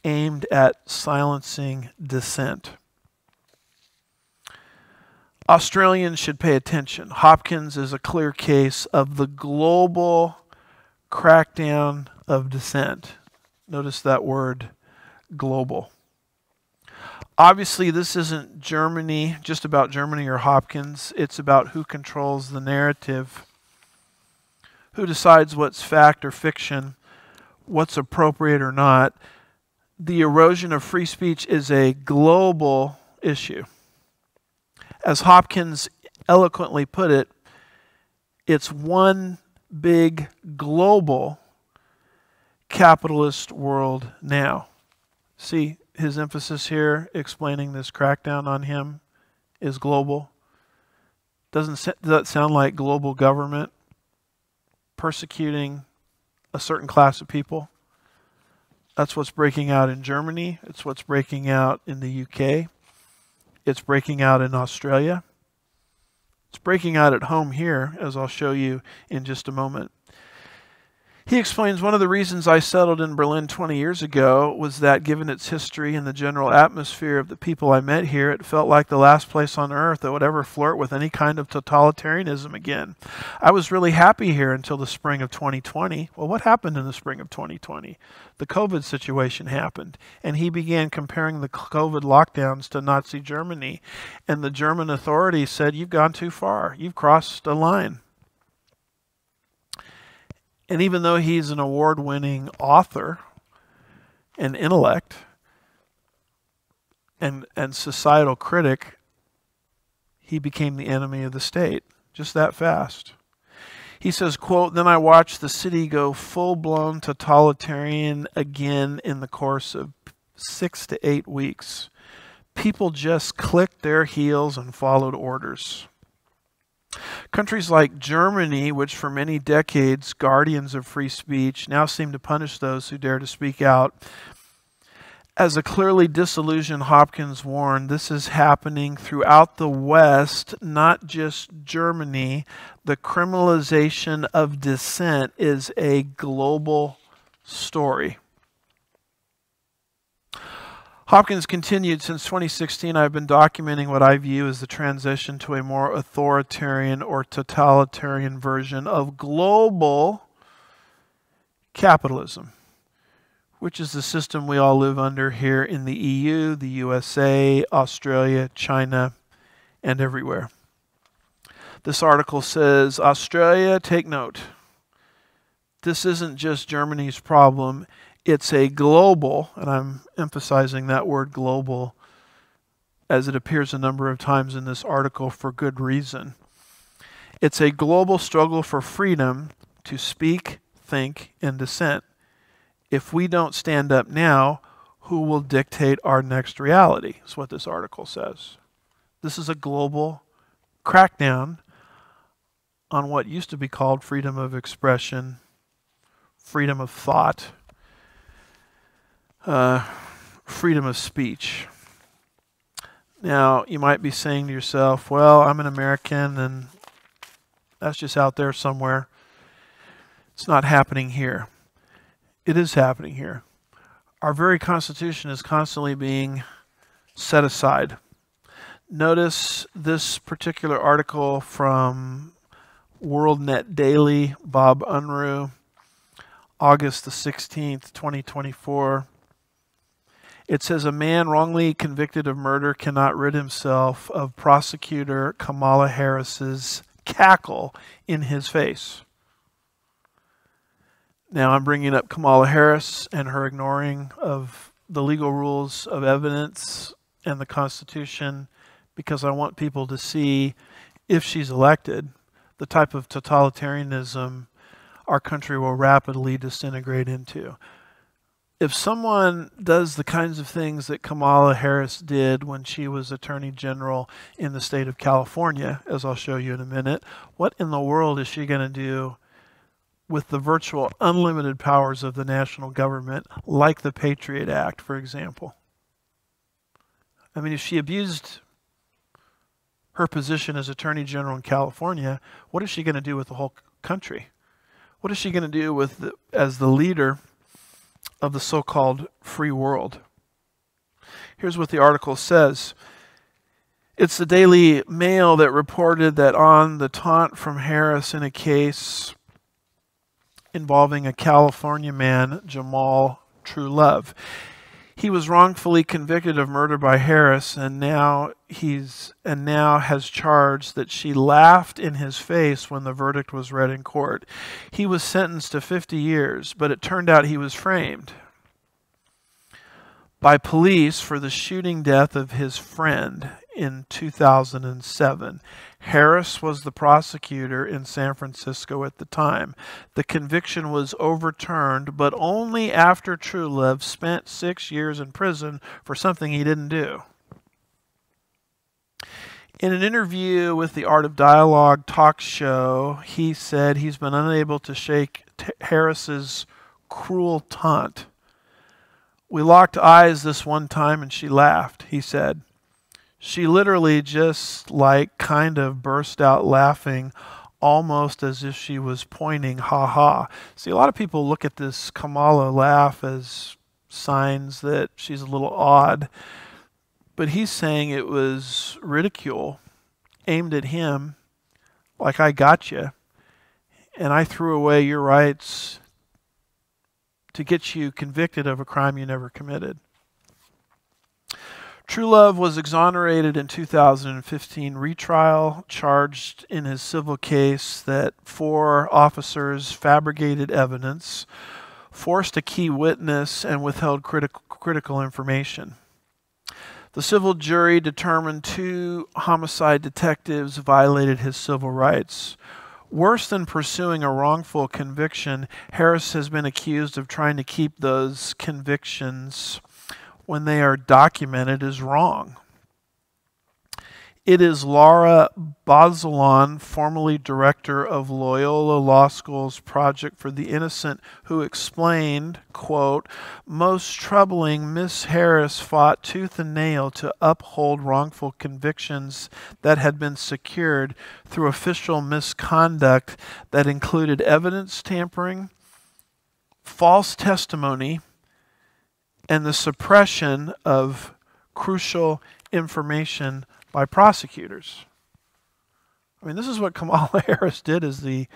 aimed at silencing dissent. Australians should pay attention. Hopkins is a clear case of the global crackdown of dissent. Notice that word global. Obviously, this isn't Germany, just about Germany or Hopkins. It's about who controls the narrative, who decides what's fact or fiction, what's appropriate or not. The erosion of free speech is a global issue. As Hopkins eloquently put it, it's one big global capitalist world now. See his emphasis here explaining this crackdown on him is global. Doesn't does that sound like global government persecuting a certain class of people? That's what's breaking out in Germany. It's what's breaking out in the UK. It's breaking out in Australia. It's breaking out at home here, as I'll show you in just a moment. He explains one of the reasons I settled in Berlin 20 years ago was that, given its history and the general atmosphere of the people I met here, it felt like the last place on earth that would ever flirt with any kind of totalitarianism again. I was really happy here until the spring of 2020. Well, what happened in the spring of 2020? The COVID situation happened, and he began comparing the COVID lockdowns to Nazi Germany. And the German authorities said, You've gone too far, you've crossed a line. And even though he's an award winning author and intellect and, and societal critic, he became the enemy of the state just that fast. He says, quote, Then I watched the city go full blown totalitarian again in the course of six to eight weeks. People just clicked their heels and followed orders. Countries like Germany, which for many decades guardians of free speech, now seem to punish those who dare to speak out. As a clearly disillusioned Hopkins warned, this is happening throughout the West, not just Germany. The criminalization of dissent is a global story. Hopkins continued Since 2016, I've been documenting what I view as the transition to a more authoritarian or totalitarian version of global capitalism, which is the system we all live under here in the EU, the USA, Australia, China, and everywhere. This article says Australia, take note. This isn't just Germany's problem it's a global, and I'm emphasizing that word global as it appears a number of times in this article for good reason. It's a global struggle for freedom to speak, think, and dissent. If we don't stand up now, who will dictate our next reality? Is what this article says. This is a global crackdown on what used to be called freedom of expression, freedom of thought, uh, freedom of speech. Now, you might be saying to yourself, well, I'm an American and that's just out there somewhere. It's not happening here. It is happening here. Our very Constitution is constantly being set aside. Notice this particular article from WorldNet Daily, Bob Unruh, August the 16th, 2024. It says a man wrongly convicted of murder cannot rid himself of prosecutor Kamala Harris's cackle in his face. Now I'm bringing up Kamala Harris and her ignoring of the legal rules of evidence and the Constitution because I want people to see if she's elected the type of totalitarianism our country will rapidly disintegrate into if someone does the kinds of things that Kamala Harris did when she was Attorney General in the state of California, as I'll show you in a minute, what in the world is she going to do with the virtual unlimited powers of the national government, like the Patriot Act, for example? I mean, if she abused her position as Attorney General in California, what is she going to do with the whole country? What is she going to do with the, as the leader of the so called free world. Here's what the article says It's the Daily Mail that reported that on the taunt from Harris in a case involving a California man, Jamal True He was wrongfully convicted of murder by Harris and now he's and now has charged that she laughed in his face when the verdict was read in court. He was sentenced to 50 years, but it turned out he was framed by police for the shooting death of his friend in 2007. Harris was the prosecutor in San Francisco at the time. The conviction was overturned, but only after Trulove spent six years in prison for something he didn't do. In an interview with the Art of Dialogue talk show, he said he's been unable to shake Harris's cruel taunt We locked eyes this one time and she laughed, he said. She literally just like kind of burst out laughing almost as if she was pointing, ha ha. See, a lot of people look at this Kamala laugh as signs that she's a little odd, but he's saying it was ridicule aimed at him, like, I got you, and I threw away your rights to get you convicted of a crime you never committed. Trulove was exonerated in 2015 retrial, charged in his civil case that four officers fabricated evidence, forced a key witness, and withheld critical, critical information. The civil jury determined two homicide detectives violated his civil rights. Worse than pursuing a wrongful conviction, Harris has been accused of trying to keep those convictions when they are documented is wrong. It is Laura Bazelon, formerly director of Loyola Law School's Project for the Innocent, who explained, quote, most troubling, Miss Harris fought tooth and nail to uphold wrongful convictions that had been secured through official misconduct that included evidence tampering, false testimony, and the suppression of crucial information by prosecutors. I mean, this is what Kamala Harris did as the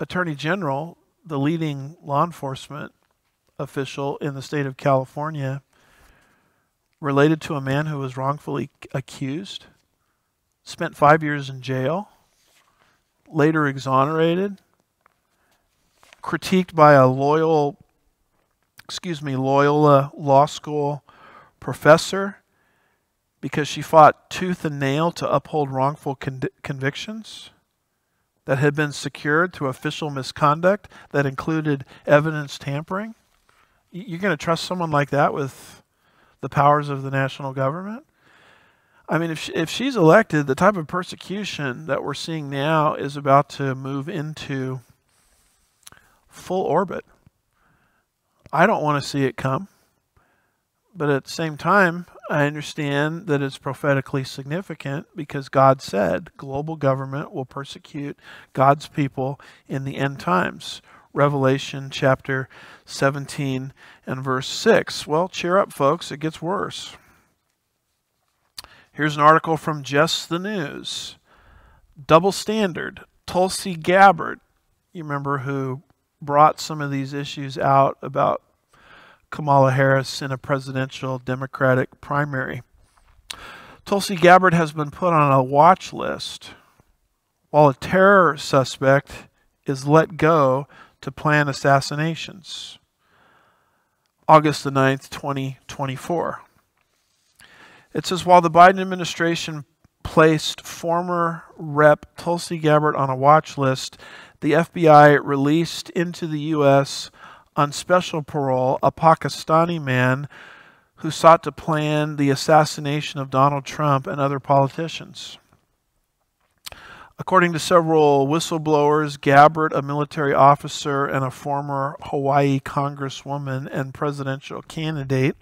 Attorney General, the leading law enforcement official in the state of California, related to a man who was wrongfully accused, spent five years in jail, later exonerated, critiqued by a loyal excuse me, Loyola Law School professor because she fought tooth and nail to uphold wrongful con- convictions that had been secured through official misconduct that included evidence tampering? You're going to trust someone like that with the powers of the national government? I mean, if, she, if she's elected, the type of persecution that we're seeing now is about to move into full orbit. I don't want to see it come. But at the same time, I understand that it's prophetically significant because God said global government will persecute God's people in the end times. Revelation chapter 17 and verse 6. Well, cheer up, folks, it gets worse. Here's an article from Just the News. Double standard. Tulsi Gabbard, you remember who brought some of these issues out about Kamala Harris in a presidential Democratic primary. Tulsi Gabbard has been put on a watch list while a terror suspect is let go to plan assassinations. August the 9th, 2024. It says while the Biden administration placed former Rep Tulsi Gabbard on a watch list, the FBI released into the U.S. on special parole a Pakistani man who sought to plan the assassination of Donald Trump and other politicians. According to several whistleblowers, Gabbard, a military officer and a former Hawaii congresswoman and presidential candidate,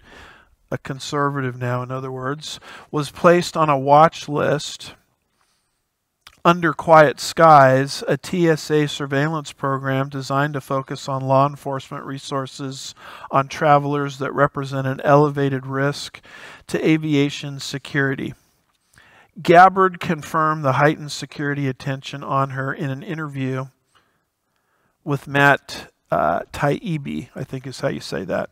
a conservative now, in other words, was placed on a watch list under Quiet Skies, a TSA surveillance program designed to focus on law enforcement resources on travelers that represent an elevated risk to aviation security. Gabbard confirmed the heightened security attention on her in an interview with Matt uh, Taibbi, I think is how you say that.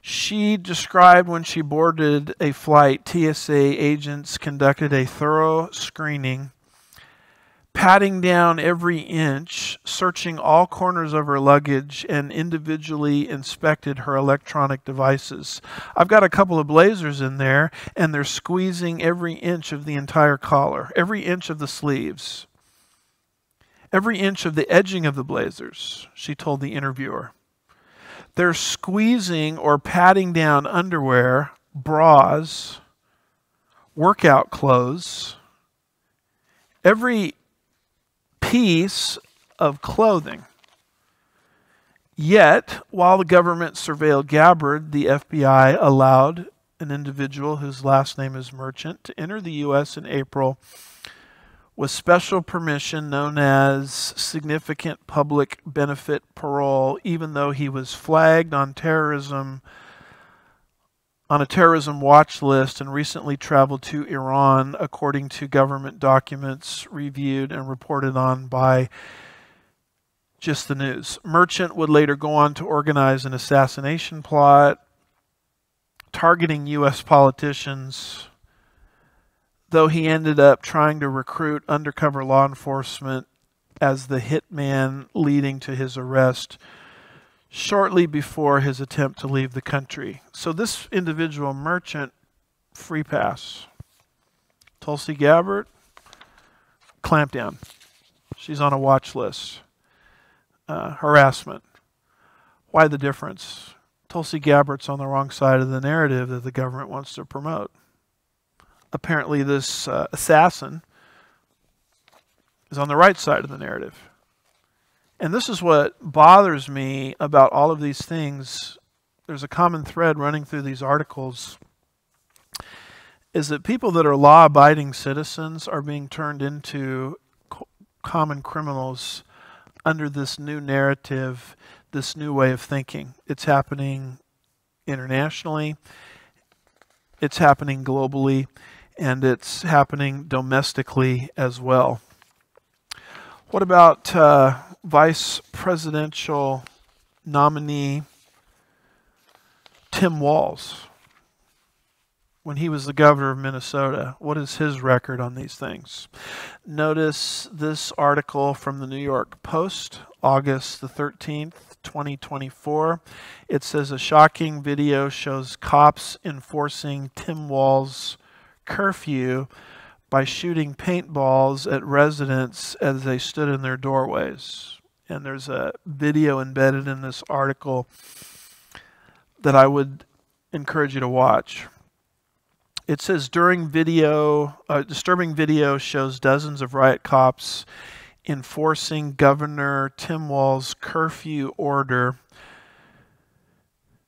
She described when she boarded a flight, TSA agents conducted a thorough screening patting down every inch, searching all corners of her luggage, and individually inspected her electronic devices. I've got a couple of blazers in there, and they're squeezing every inch of the entire collar, every inch of the sleeves, every inch of the edging of the blazers, she told the interviewer. They're squeezing or patting down underwear, bras, workout clothes, every piece of clothing. Yet, while the government surveilled Gabbard, the FBI allowed an individual whose last name is Merchant to enter the U.S. in April with special permission known as significant public benefit parole, even though he was flagged on terrorism on a terrorism watch list and recently traveled to Iran, according to government documents reviewed and reported on by just the news. Merchant would later go on to organize an assassination plot targeting U.S. politicians, though he ended up trying to recruit undercover law enforcement as the hitman leading to his arrest shortly before his attempt to leave the country. So this individual merchant, free pass. Tulsi Gabbard, clamped down. She's on a watch list. Uh, harassment. Why the difference? Tulsi Gabbard's on the wrong side of the narrative that the government wants to promote. Apparently, this uh, assassin is on the right side of the narrative. And this is what bothers me about all of these things. There's a common thread running through these articles is that people that are law abiding citizens are being turned into co- common criminals under this new narrative, this new way of thinking. It's happening internationally, it's happening globally, and it's happening domestically as well. What about uh, vice presidential nominee Tim Walz when he was the governor of Minnesota. What is his record on these things? Notice this article from the New York Post, August the 13th, 2024. It says a shocking video shows cops enforcing Tim Walz curfew by shooting paintballs at residents as they stood in their doorways. And there's a video embedded in this article that I would encourage you to watch. It says during video, a disturbing video shows dozens of riot cops enforcing Governor Tim Walz's curfew order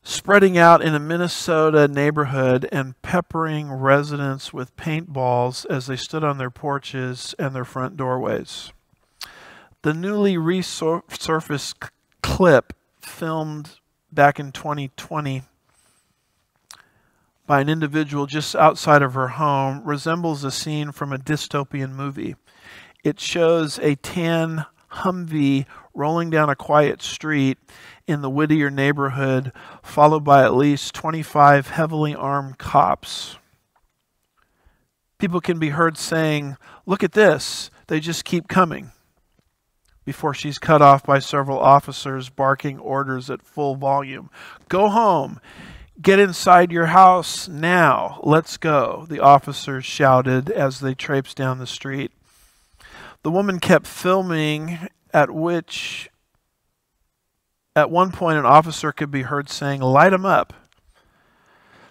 spreading out in a Minnesota neighborhood and peppering residents with paintballs as they stood on their porches and their front doorways. The newly resurfaced clip filmed back in 2020 by an individual just outside of her home resembles a scene from a dystopian movie. It shows a tan Humvee rolling down a quiet street in the Whittier neighborhood, followed by at least 25 heavily armed cops. People can be heard saying, Look at this, they just keep coming. Before she's cut off by several officers barking orders at full volume Go home. Get inside your house now. Let's go, the officers shouted as they traipsed down the street. The woman kept filming, at which at one point, an officer could be heard saying, Light him up.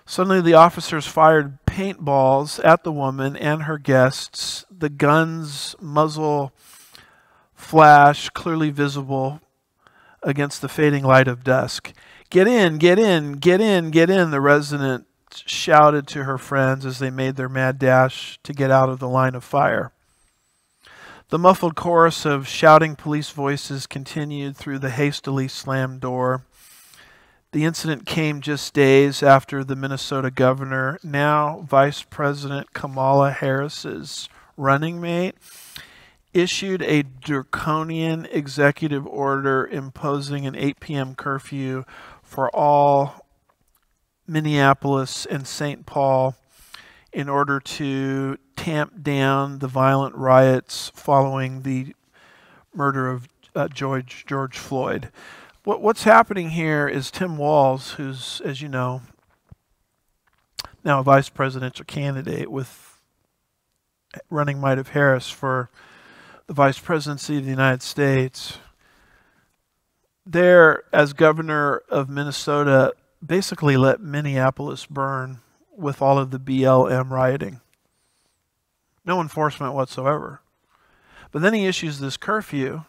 Suddenly, the officers fired paintballs at the woman and her guests. The gun's muzzle flash clearly visible against the fading light of dusk. Get in, get in, get in, get in, the resident shouted to her friends as they made their mad dash to get out of the line of fire. The muffled chorus of shouting police voices continued through the hastily slammed door. The incident came just days after the Minnesota governor, now Vice President Kamala Harris's running mate, issued a draconian executive order imposing an 8 p.m. curfew for all Minneapolis and St. Paul in order to tamp down the violent riots following the murder of uh, George, George Floyd. What, what's happening here is Tim Walz, who's, as you know, now a vice presidential candidate with running mate of Harris for the vice presidency of the United States. There, as governor of Minnesota, basically let Minneapolis burn with all of the BLM rioting. No enforcement whatsoever. But then he issues this curfew,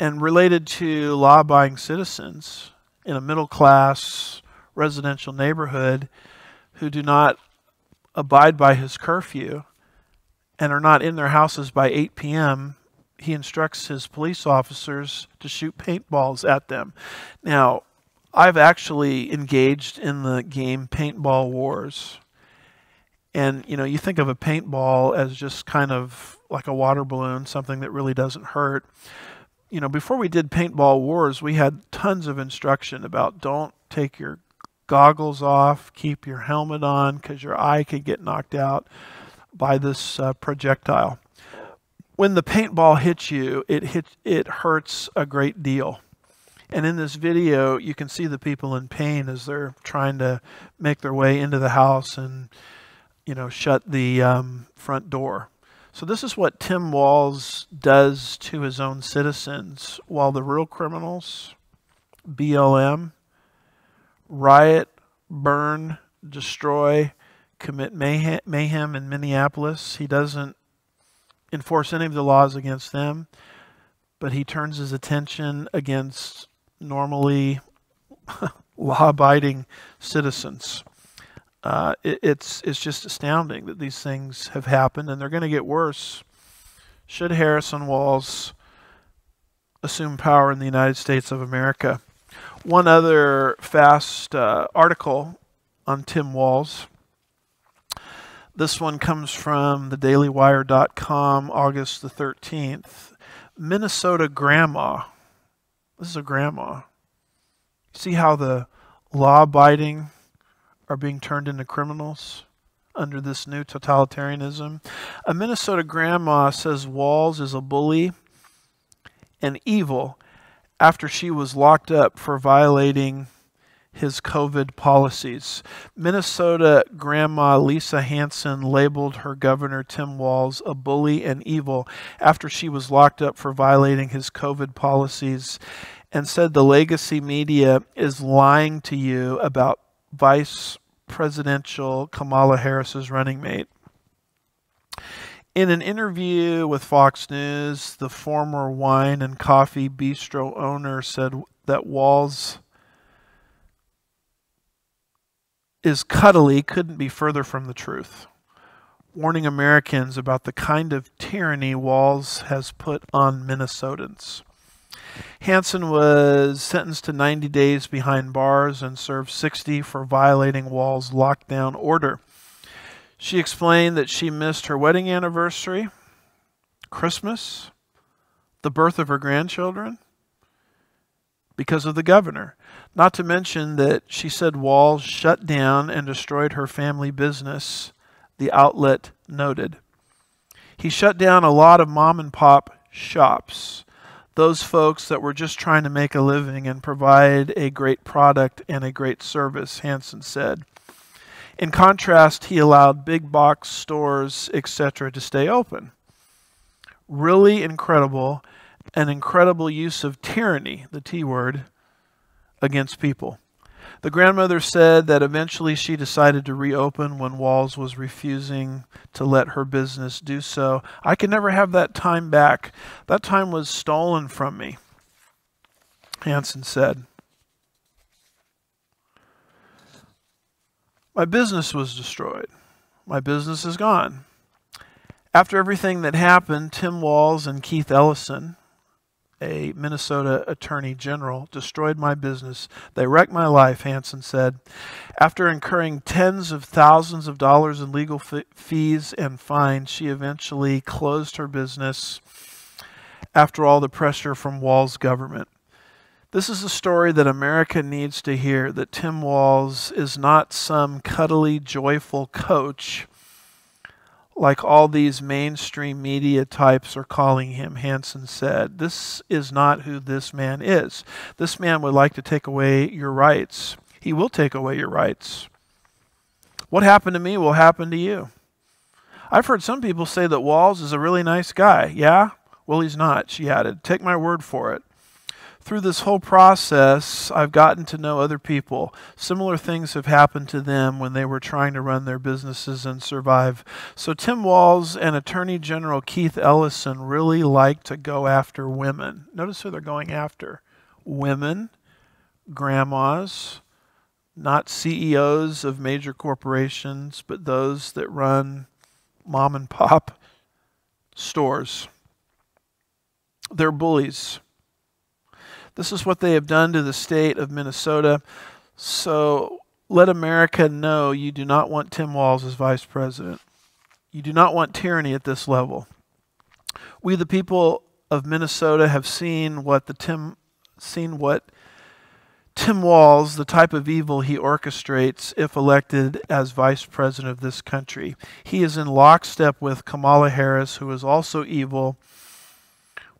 and related to law abiding citizens in a middle class residential neighborhood who do not abide by his curfew and are not in their houses by 8 p.m., he instructs his police officers to shoot paintballs at them. Now, I've actually engaged in the game Paintball Wars. And, you know, you think of a paintball as just kind of like a water balloon, something that really doesn't hurt. You know, before we did Paintball Wars, we had tons of instruction about don't take your goggles off, keep your helmet on because your eye could get knocked out by this uh, projectile. When the paintball hits you, it hit, it hurts a great deal. And in this video, you can see the people in pain as they're trying to make their way into the house and, you know, shut the um, front door. So this is what Tim Walz does to his own citizens, while the real criminals, BLM, riot, burn, destroy, commit mayhem, mayhem in Minneapolis. He doesn't enforce any of the laws against them, but he turns his attention against normally law abiding citizens. Uh, it, it's, it's just astounding that these things have happened, and they're going to get worse. Should Harrison Walz assume power in the United States of America? One other fast uh, article on Tim Walz. This one comes from thedailywire.com, August the 13th. Minnesota grandma. This is a grandma. See how the law abiding are being turned into criminals under this new totalitarianism? A Minnesota grandma says Walz is a bully and evil after she was locked up for violating his COVID policies. Minnesota Grandma Lisa Hanson labeled her governor Tim Walz a bully and evil after she was locked up for violating his COVID policies and said the legacy media is lying to you about Vice Presidential Kamala Harris's running mate. In an interview with Fox News, the former wine and coffee bistro owner said that Walz is cuddly couldn't be further from the truth, warning Americans about the kind of tyranny Walz has put on Minnesotans. Hanson was sentenced to 90 days behind bars and served 60 for violating Wall's lockdown order. She explained that she missed her wedding anniversary, Christmas, the birth of her grandchildren, because of the governor. Not to mention that she said Walz shut down and destroyed her family business, the outlet noted. He shut down a lot of mom and pop shops, those folks that were just trying to make a living and provide a great product and a great service, Hanson said. In contrast, he allowed big box stores, etc., to stay open. Really incredible an incredible use of tyranny, the T word, against people. The grandmother said that eventually she decided to reopen when Walz was refusing to let her business do so. I can never have that time back. That time was stolen from me, Hanson said. My business was destroyed. My business is gone. After everything that happened, Tim Walz and Keith Ellison, a Minnesota attorney general, destroyed my business. They wrecked my life, Hanson said. After incurring tens of thousands of dollars in legal fees and fines, she eventually closed her business after all the pressure from Wall's government. This is a story that America needs to hear that Tim Walz is not some cuddly, joyful coach like all these mainstream media types are calling him, Hanson said. This is not who this man is. This man would like to take away your rights. He will take away your rights. What happened to me will happen to you. I've heard some people say that Walz is a really nice guy. Yeah? Well, he's not, she added. Take my word for it. Through this whole process, I've gotten to know other people. Similar things have happened to them when they were trying to run their businesses and survive. So, Tim Walz and Attorney General Keith Ellison really like to go after women. Notice who they're going after women, grandmas, not CEOs of major corporations, but those that run mom and pop stores. They're bullies. This is what they have done to the state of Minnesota. So let America know you do not want Tim Walz as vice president. You do not want tyranny at this level. We, the people of Minnesota, have seen what the Tim seen what Tim Walz, the type of evil he orchestrates if elected as vice president of this country. He is in lockstep with Kamala Harris, who is also evil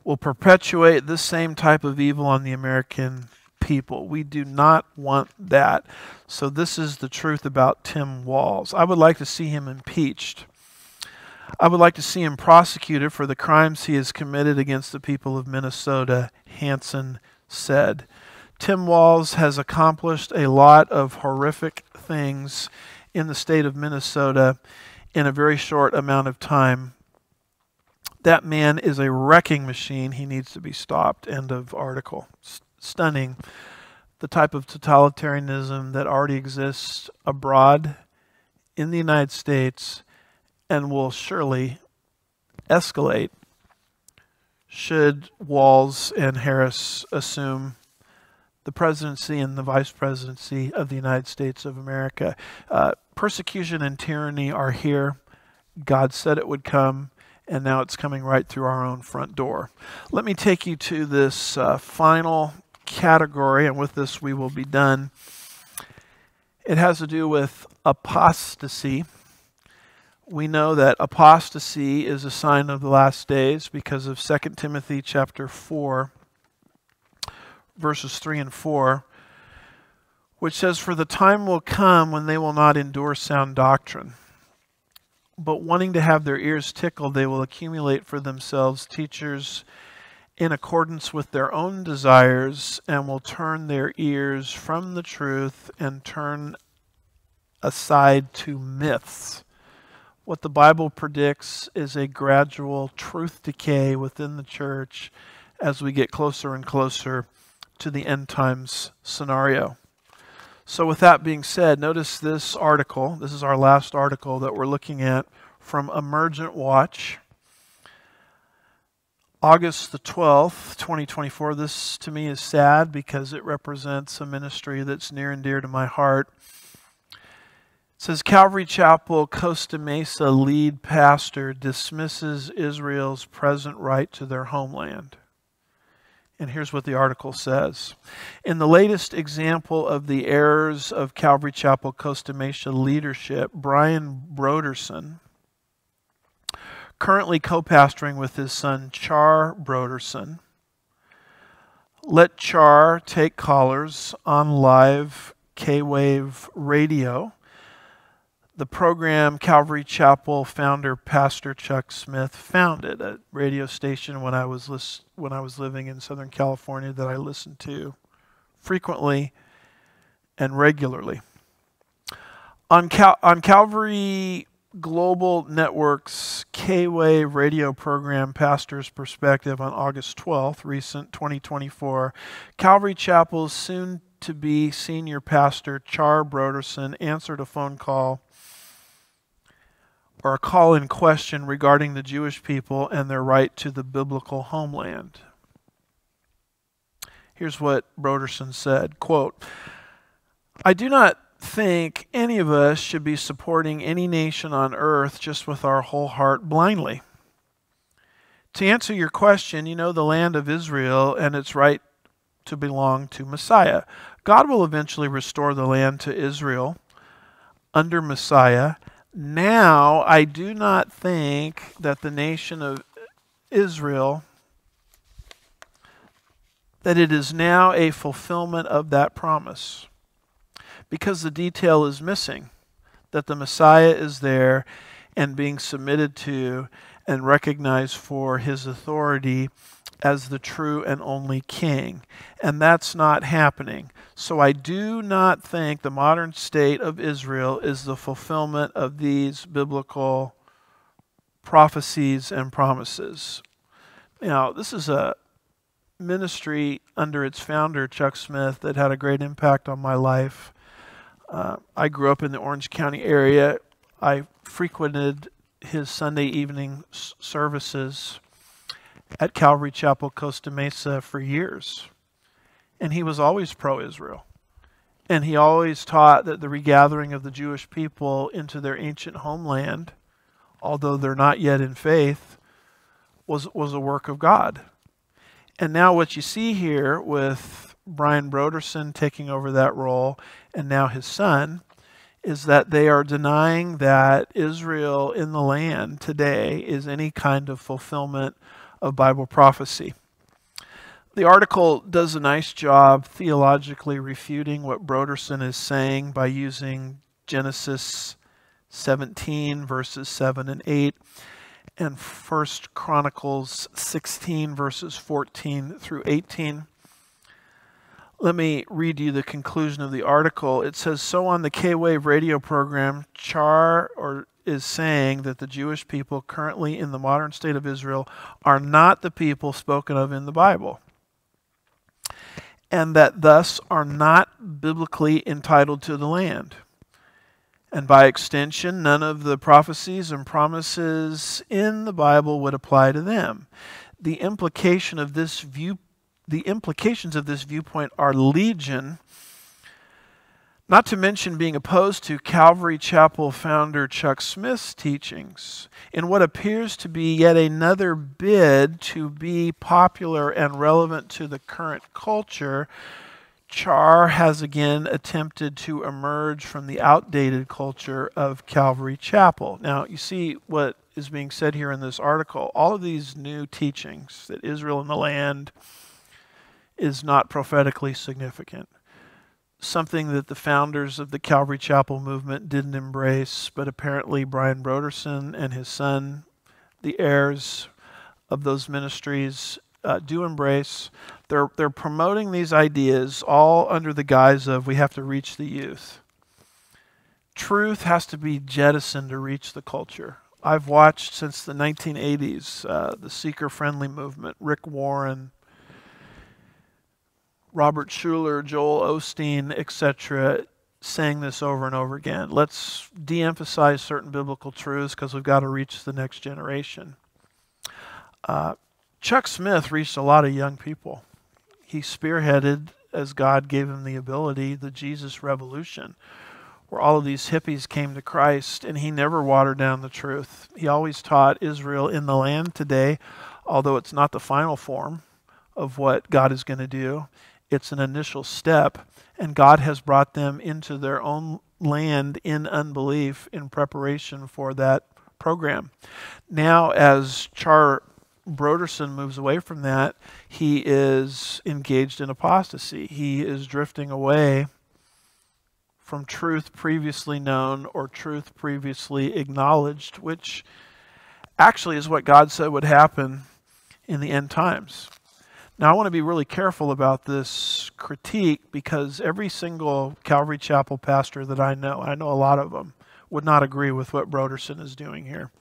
will perpetuate this same type of evil on the American people. We do not want that. So, this is the truth about Tim Walz. I would like to see him impeached. I would like to see him prosecuted for the crimes he has committed against the people of Minnesota, Hanson said. Tim Walz has accomplished a lot of horrific things in the state of Minnesota in a very short amount of time that man is a wrecking machine. He needs to be stopped. End of article. Stunning. The type of totalitarianism that already exists abroad in the United States and will surely escalate should Walz and Harris assume the presidency and the vice presidency of the United States of America. Uh, persecution and tyranny are here. God said it would come and now it's coming right through our own front door. Let me take you to this uh, final category, and with this we will be done. It has to do with apostasy. We know that apostasy is a sign of the last days because of 2 Timothy chapter 4 verses 3 and 4 which says for the time will come when they will not endure sound doctrine but wanting to have their ears tickled, they will accumulate for themselves teachers in accordance with their own desires and will turn their ears from the truth and turn aside to myths. What the Bible predicts is a gradual truth decay within the church as we get closer and closer to the end times scenario. So, with that being said, notice this article. This is our last article that we're looking at from Emergent Watch. August the 12th, 2024. This to me is sad because it represents a ministry that's near and dear to my heart. It says Calvary Chapel Costa Mesa lead pastor dismisses Israel's present right to their homeland. And here's what the article says. In the latest example of the errors of Calvary Chapel Costa Mesa leadership, Brian Brodersen, currently co pastoring with his son Char Brodersen, let Char take callers on live K Wave radio the program Calvary Chapel founder Pastor Chuck Smith founded a radio station when I was when I was living in Southern California that I listened to frequently and regularly. On Cal- on Calvary Global Network's K Wave radio program Pastor's Perspective on August 12th, recent 2024, Calvary Chapel's soon to be senior pastor Char Brodersen answered a phone call or a call in question regarding the Jewish people and their right to the biblical homeland. Here's what Brodersen said quote, I do not think any of us should be supporting any nation on earth just with our whole heart blindly. To answer your question, you know the land of Israel and its right to belong to Messiah. God will eventually restore the land to Israel under Messiah now I do not think that the nation of Israel that it is now a fulfillment of that promise. Because the detail is missing that the Messiah is there and being submitted to and recognized for his authority as the true and only king. And that's not happening. So I do not think the modern state of Israel is the fulfillment of these biblical prophecies and promises. Now, this is a ministry under its founder, Chuck Smith, that had a great impact on my life. Uh, I grew up in the Orange County area. I frequented his Sunday evening services at Calvary Chapel, Costa Mesa for years. And he was always pro Israel. And he always taught that the regathering of the Jewish people into their ancient homeland, although they're not yet in faith, was, was a work of God. And now, what you see here with Brian Brodersen taking over that role and now his son is that they are denying that Israel in the land today is any kind of fulfillment of Bible prophecy. The article does a nice job theologically refuting what Brodersen is saying by using Genesis 17, verses 7 and 8, and 1 Chronicles 16, verses 14 through 18. Let me read you the conclusion of the article. It says So on the K Wave radio program, Char or is saying that the Jewish people currently in the modern state of Israel are not the people spoken of in the Bible, and that thus are not biblically entitled to the land. And by extension, none of the prophecies and promises in the Bible would apply to them. The implication of this view, the implications of this viewpoint are legion not to mention being opposed to Calvary Chapel founder Chuck Smith's teachings in what appears to be yet another bid to be popular and relevant to the current culture. Char has again attempted to emerge from the outdated culture of Calvary Chapel. Now, you see what is being said here in this article. All of these new teachings that Israel in the land is not prophetically significant something that the founders of the Calvary Chapel movement didn't embrace, but apparently Brian Brodersen and his son, the heirs of those ministries, uh, do embrace. They're, they're promoting these ideas all under the guise of we have to reach the youth. Truth has to be jettisoned to reach the culture. I've watched since the 1980s uh, the seeker friendly movement, Rick Warren, Robert Schuller, Joel Osteen, etc., saying this over and over again. Let's de emphasize certain biblical truths because we've got to reach the next generation. Uh, Chuck Smith reached a lot of young people. He spearheaded, as God gave him the ability, the Jesus Revolution, where all of these hippies came to Christ, and he never watered down the truth. He always taught Israel in the land today, although it's not the final form of what God is going to do it's an initial step, and God has brought them into their own land in unbelief in preparation for that program. Now, as Char Brodersen moves away from that, he is engaged in apostasy. He is drifting away from truth previously known or truth previously acknowledged, which actually is what God said would happen in the end times. Now, I want to be really careful about this critique because every single Calvary Chapel pastor that I know, I know a lot of them, would not agree with what Brodersen is doing here.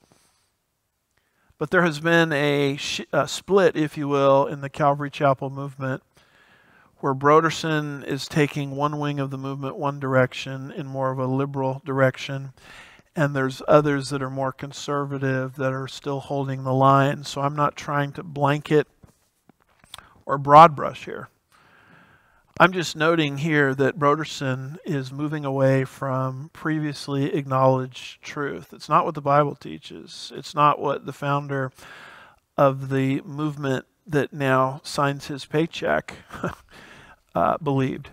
But there has been a, a split, if you will, in the Calvary Chapel movement where Brodersen is taking one wing of the movement one direction in more of a liberal direction, and there's others that are more conservative that are still holding the line. So I'm not trying to blanket or broad brush here. I'm just noting here that Brodersen is moving away from previously acknowledged truth. It's not what the Bible teaches. It's not what the founder of the movement that now signs his paycheck uh, believed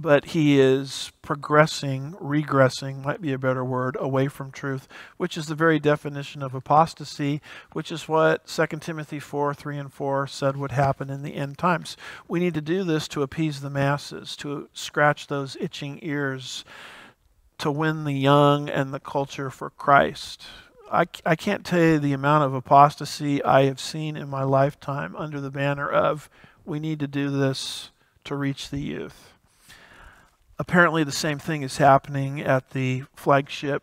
but he is progressing, regressing, might be a better word, away from truth, which is the very definition of apostasy, which is what 2 Timothy 4 3 and 4 said would happen in the end times. We need to do this to appease the masses, to scratch those itching ears, to win the young and the culture for Christ. I, I can't tell you the amount of apostasy I have seen in my lifetime under the banner of we need to do this to reach the youth. Apparently, the same thing is happening at the flagship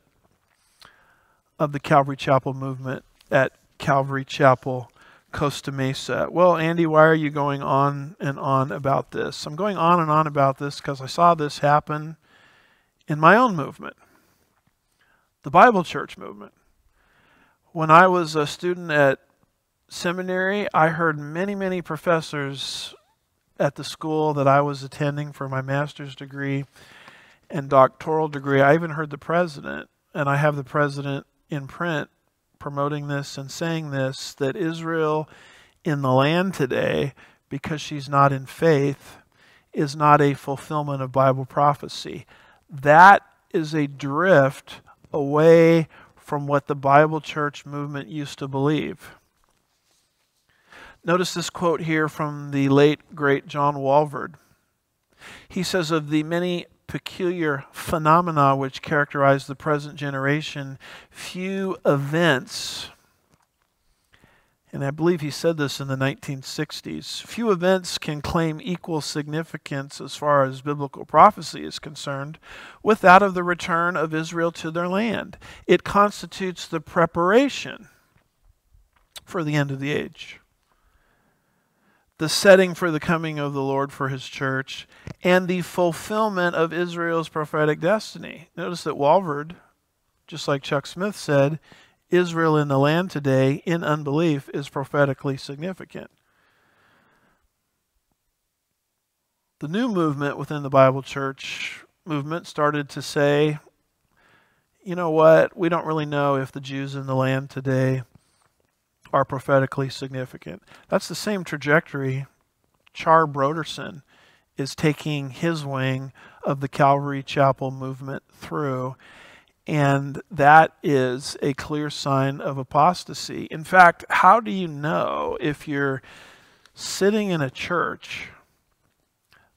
of the Calvary Chapel movement at Calvary Chapel, Costa Mesa. Well, Andy, why are you going on and on about this? I'm going on and on about this because I saw this happen in my own movement, the Bible Church movement. When I was a student at seminary, I heard many, many professors at the school that I was attending for my master's degree and doctoral degree. I even heard the president, and I have the president in print promoting this and saying this that Israel in the land today, because she's not in faith, is not a fulfillment of Bible prophecy. That is a drift away from what the Bible church movement used to believe. Notice this quote here from the late, great John Walvoord. He says, Of the many peculiar phenomena which characterize the present generation, few events and I believe he said this in the 1960s. Few events can claim equal significance as far as biblical prophecy is concerned with that of the return of Israel to their land. It constitutes the preparation for the end of the age, the setting for the coming of the Lord for his church, and the fulfillment of Israel's prophetic destiny. Notice that Walvoord, just like Chuck Smith said, Israel in the land today in unbelief is prophetically significant. The new movement within the Bible church movement started to say, you know what, we don't really know if the Jews in the land today are prophetically significant. That's the same trajectory Char Brodersen is taking his wing of the Calvary Chapel movement through. And that is a clear sign of apostasy. In fact, how do you know if you're sitting in a church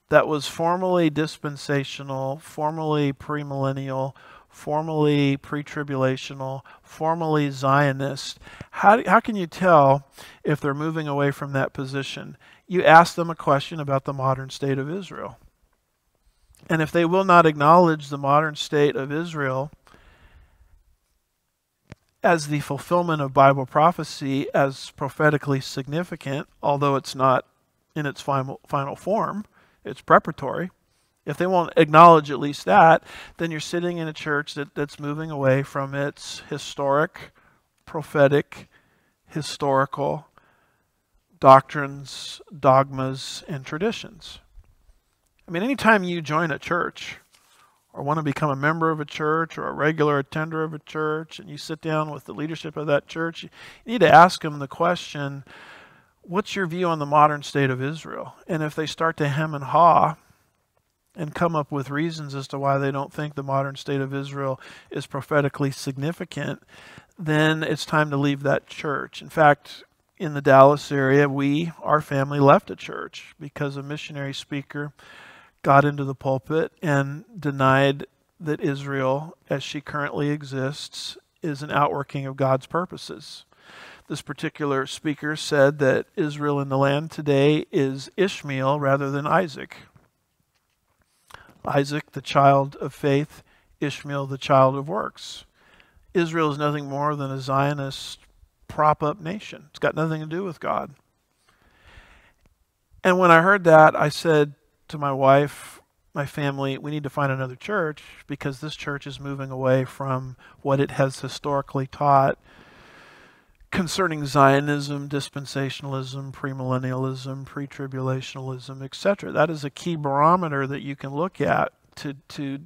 that was formerly dispensational, formerly premillennial, formerly pre tribulational, formerly Zionist? How, how can you tell if they're moving away from that position? You ask them a question about the modern state of Israel. And if they will not acknowledge the modern state of Israel, as the fulfillment of Bible prophecy as prophetically significant, although it's not in its final, final form, it's preparatory. If they won't acknowledge at least that, then you're sitting in a church that, that's moving away from its historic, prophetic, historical doctrines, dogmas, and traditions. I mean, anytime you join a church, or want to become a member of a church or a regular attender of a church, and you sit down with the leadership of that church, you need to ask them the question what's your view on the modern state of Israel? And if they start to hem and haw and come up with reasons as to why they don't think the modern state of Israel is prophetically significant, then it's time to leave that church. In fact, in the Dallas area, we, our family, left a church because a missionary speaker got into the pulpit and denied that Israel, as she currently exists, is an outworking of God's purposes. This particular speaker said that Israel in the land today is Ishmael rather than Isaac. Isaac, the child of faith, Ishmael, the child of works. Israel is nothing more than a Zionist prop up nation. It's got nothing to do with God. And when I heard that, I said, to my wife, my family, we need to find another church because this church is moving away from what it has historically taught concerning Zionism, dispensationalism, premillennialism, pre-tribulationalism, etc. That is a key barometer that you can look at to to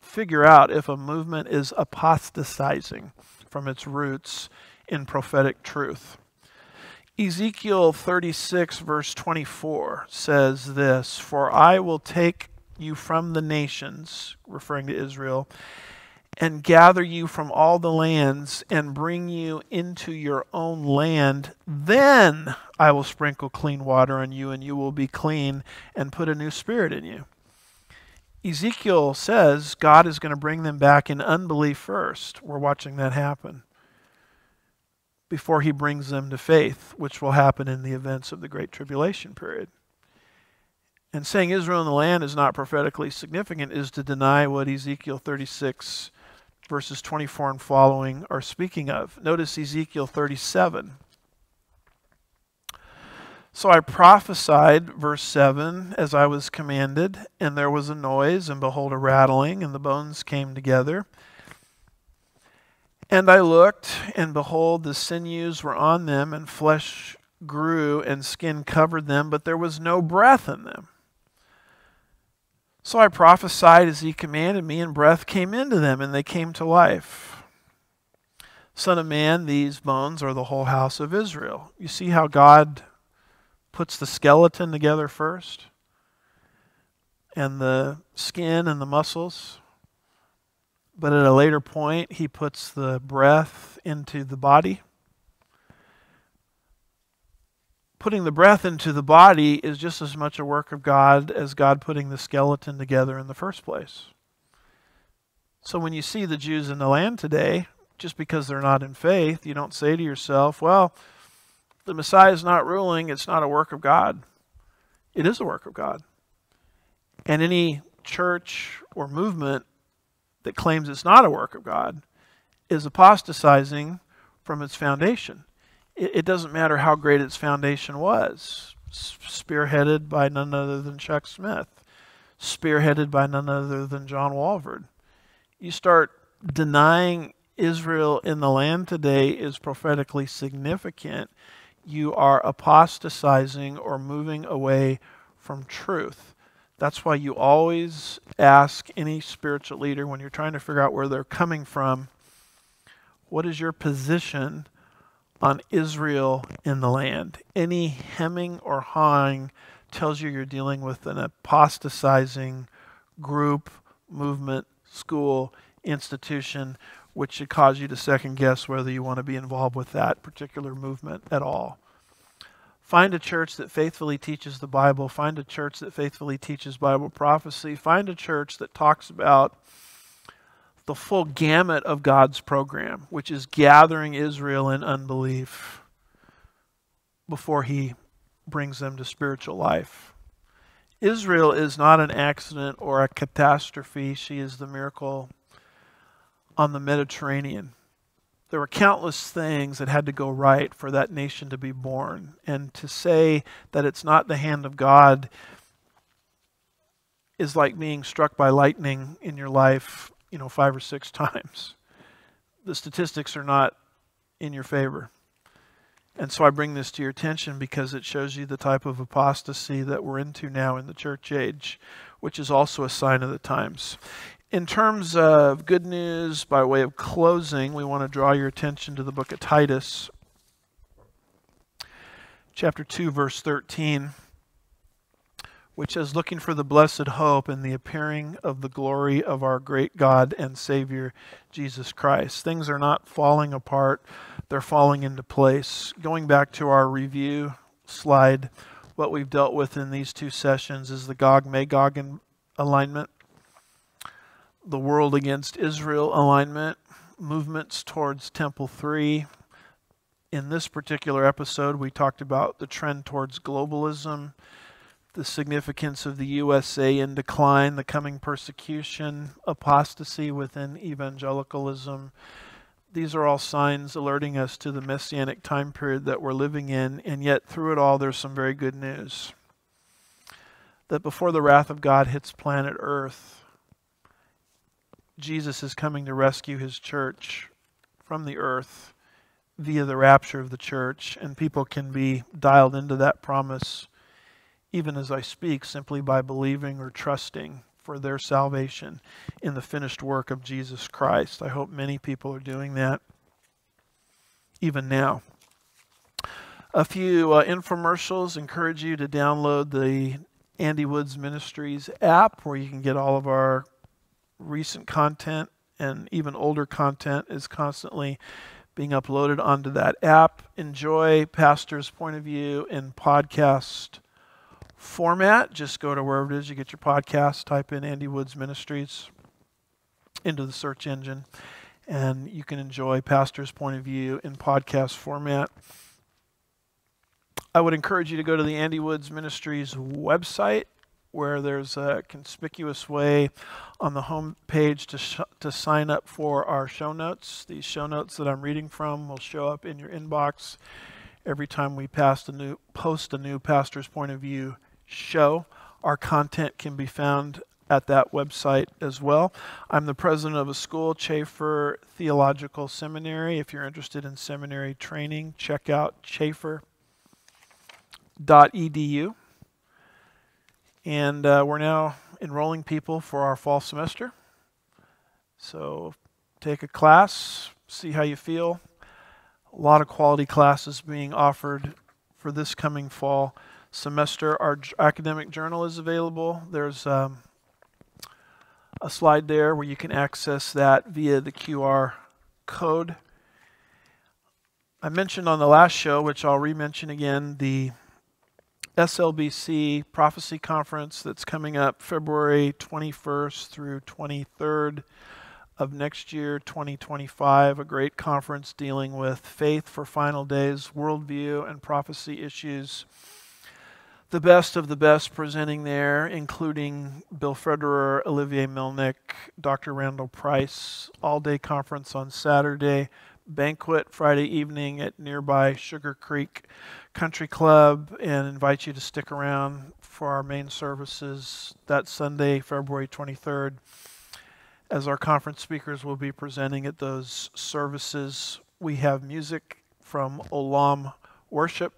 figure out if a movement is apostatizing from its roots in prophetic truth. Ezekiel 36, verse 24 says this For I will take you from the nations, referring to Israel, and gather you from all the lands and bring you into your own land. Then I will sprinkle clean water on you, and you will be clean, and put a new spirit in you. Ezekiel says God is going to bring them back in unbelief first. We're watching that happen. before he brings them to faith, which will happen in the events of the Great Tribulation period. And saying Israel in the land is not prophetically significant is to deny what Ezekiel 36, verses 24 and following, are speaking of. Notice Ezekiel 37. So I prophesied, verse 7, as I was commanded, and there was a noise, and behold, a rattling, and the bones came together. And I looked, and behold, the sinews were on them, and flesh grew, and skin covered them, but there was no breath in them. So I prophesied as he commanded me, and breath came into them, and they came to life. Son of man, these bones are the whole house of Israel. You see how God puts the skeleton together first, and the skin and the muscles. But at a later point, he puts the breath into the body putting the breath into the body is just as much a work of God as God putting the skeleton together in the first place. So when you see the Jews in the land today, just because they're not in faith, you don't say to yourself, well, the Messiah is not ruling, it's not a work of God. It is a work of God. And any church or movement that claims it's not a work of God is apostatizing from its foundation it, it doesn't matter how great its foundation was. Spearheaded by none other than Chuck Smith, spearheaded by none other than John Walvoord. You start denying Israel in the land today is prophetically significant, you are apostatizing or moving away from truth. That's why you always ask any spiritual leader when you're trying to figure out where they're coming from, what is your position on Israel in the land. Any hemming or hawing tells you you're dealing with an apostatizing group, movement, school, institution, which should cause you to second guess whether you want to be involved with that particular movement at all. Find a church that faithfully teaches the Bible. Find a church that faithfully teaches Bible prophecy. Find a church that talks about the full gamut of God's program, which is gathering Israel in unbelief before he brings them to spiritual life. Israel is not an accident or a catastrophe. She is the miracle on the Mediterranean. There were countless things that had to go right for that nation to be born. And to say that it's not the hand of God is like being struck by lightning in your life you know, five or six times. The statistics are not in your favor. And so I bring this to your attention because it shows you the type of apostasy that we're into now in the church age, which is also a sign of the times. In terms of good news, by way of closing, we want to draw your attention to the book of Titus, chapter 2, verse 13 which is looking for the blessed hope and the appearing of the glory of our great God and Savior, Jesus Christ. Things are not falling apart, they're falling into place. Going back to our review slide, what we've dealt with in these two sessions is the Gog Magog alignment, the world against Israel alignment, movements towards Temple 3. In this particular episode, we talked about the trend towards globalism the significance of the USA in decline, the coming persecution, apostasy within evangelicalism. These are all signs alerting us to the messianic time period that we're living in, and yet through it all, there's some very good news. That before the wrath of God hits planet Earth, Jesus is coming to rescue his church from the earth via the rapture of the church, and people can be dialed into that promise even as I speak, simply by believing or trusting for their salvation in the finished work of Jesus Christ. I hope many people are doing that even now. A few uh, infomercials encourage you to download the Andy Woods Ministries app where you can get all of our recent content and even older content is constantly being uploaded onto that app. Enjoy Pastor's Point of View in podcast format, just go to wherever it is you get your podcast, type in Andy Woods Ministries into the search engine, and you can enjoy Pastor's Point of View in podcast format. I would encourage you to go to the Andy Woods Ministries website where there's a conspicuous way on the home page to, sh- to sign up for our show notes. These show notes that I'm reading from will show up in your inbox every time we a new, post a new Pastor's Point of View show. Our content can be found at that website as well. I'm the president of a school, Chafer Theological Seminary. If you're interested in seminary training, check out chafer.edu. And uh, we're now enrolling people for our fall semester. So take a class, see how you feel. A lot of quality classes being offered for this coming fall semester. Our academic journal is available. There's um, a slide there where you can access that via the QR code. I mentioned on the last show, which I'll re-mention again, the SLBC Prophecy Conference that's coming up February 21st through 23rd of next year, 2025. A great conference dealing with faith for final days, worldview, and prophecy issues. The best of the best presenting there, including Bill Federer, Olivier Melnick, Dr. Randall Price, all day conference on Saturday, banquet Friday evening at nearby Sugar Creek Country Club and invite you to stick around for our main services that Sunday, February 23rd, as our conference speakers will be presenting at those services. We have music from Olam Worship.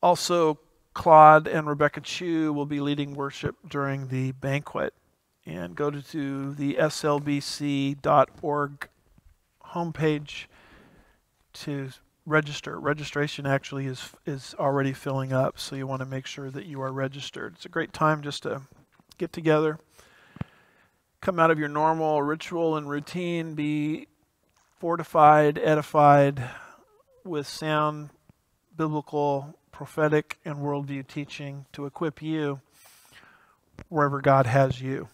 Also, Claude and Rebecca Chu will be leading worship during the banquet. And go to the slbc.org homepage to register. Registration actually is is already filling up, so you want to make sure that you are registered. It's a great time just to get together, come out of your normal ritual and routine, be fortified, edified with sound biblical, prophetic, and worldview teaching to equip you wherever God has you.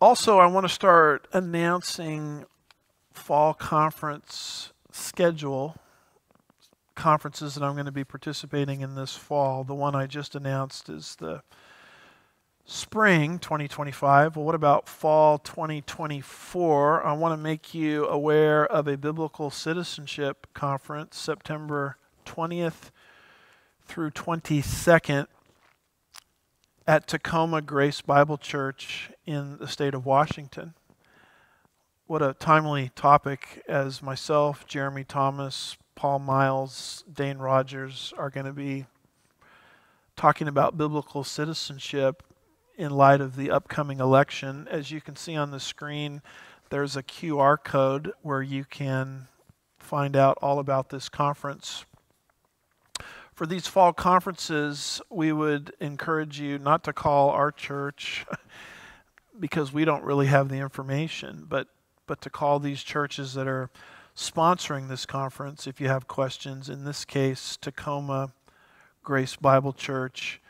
Also, I want to start announcing fall conference schedule conferences that I'm going to be participating in this fall. The one I just announced is the spring 2025. Well, what about fall 2024? I want to make you aware of a biblical citizenship conference September 20th through 22nd at Tacoma Grace Bible Church in the state of Washington what a timely topic as myself, Jeremy Thomas, Paul Miles, Dane Rogers are going to be talking about biblical citizenship in light of the upcoming election. As you can see on the screen, there's a QR code where you can find out all about this conference. For these fall conferences, we would encourage you not to call our church because we don't really have the information, but but to call these churches that are sponsoring this conference if you have questions. In this case, Tacoma Grace Bible Church.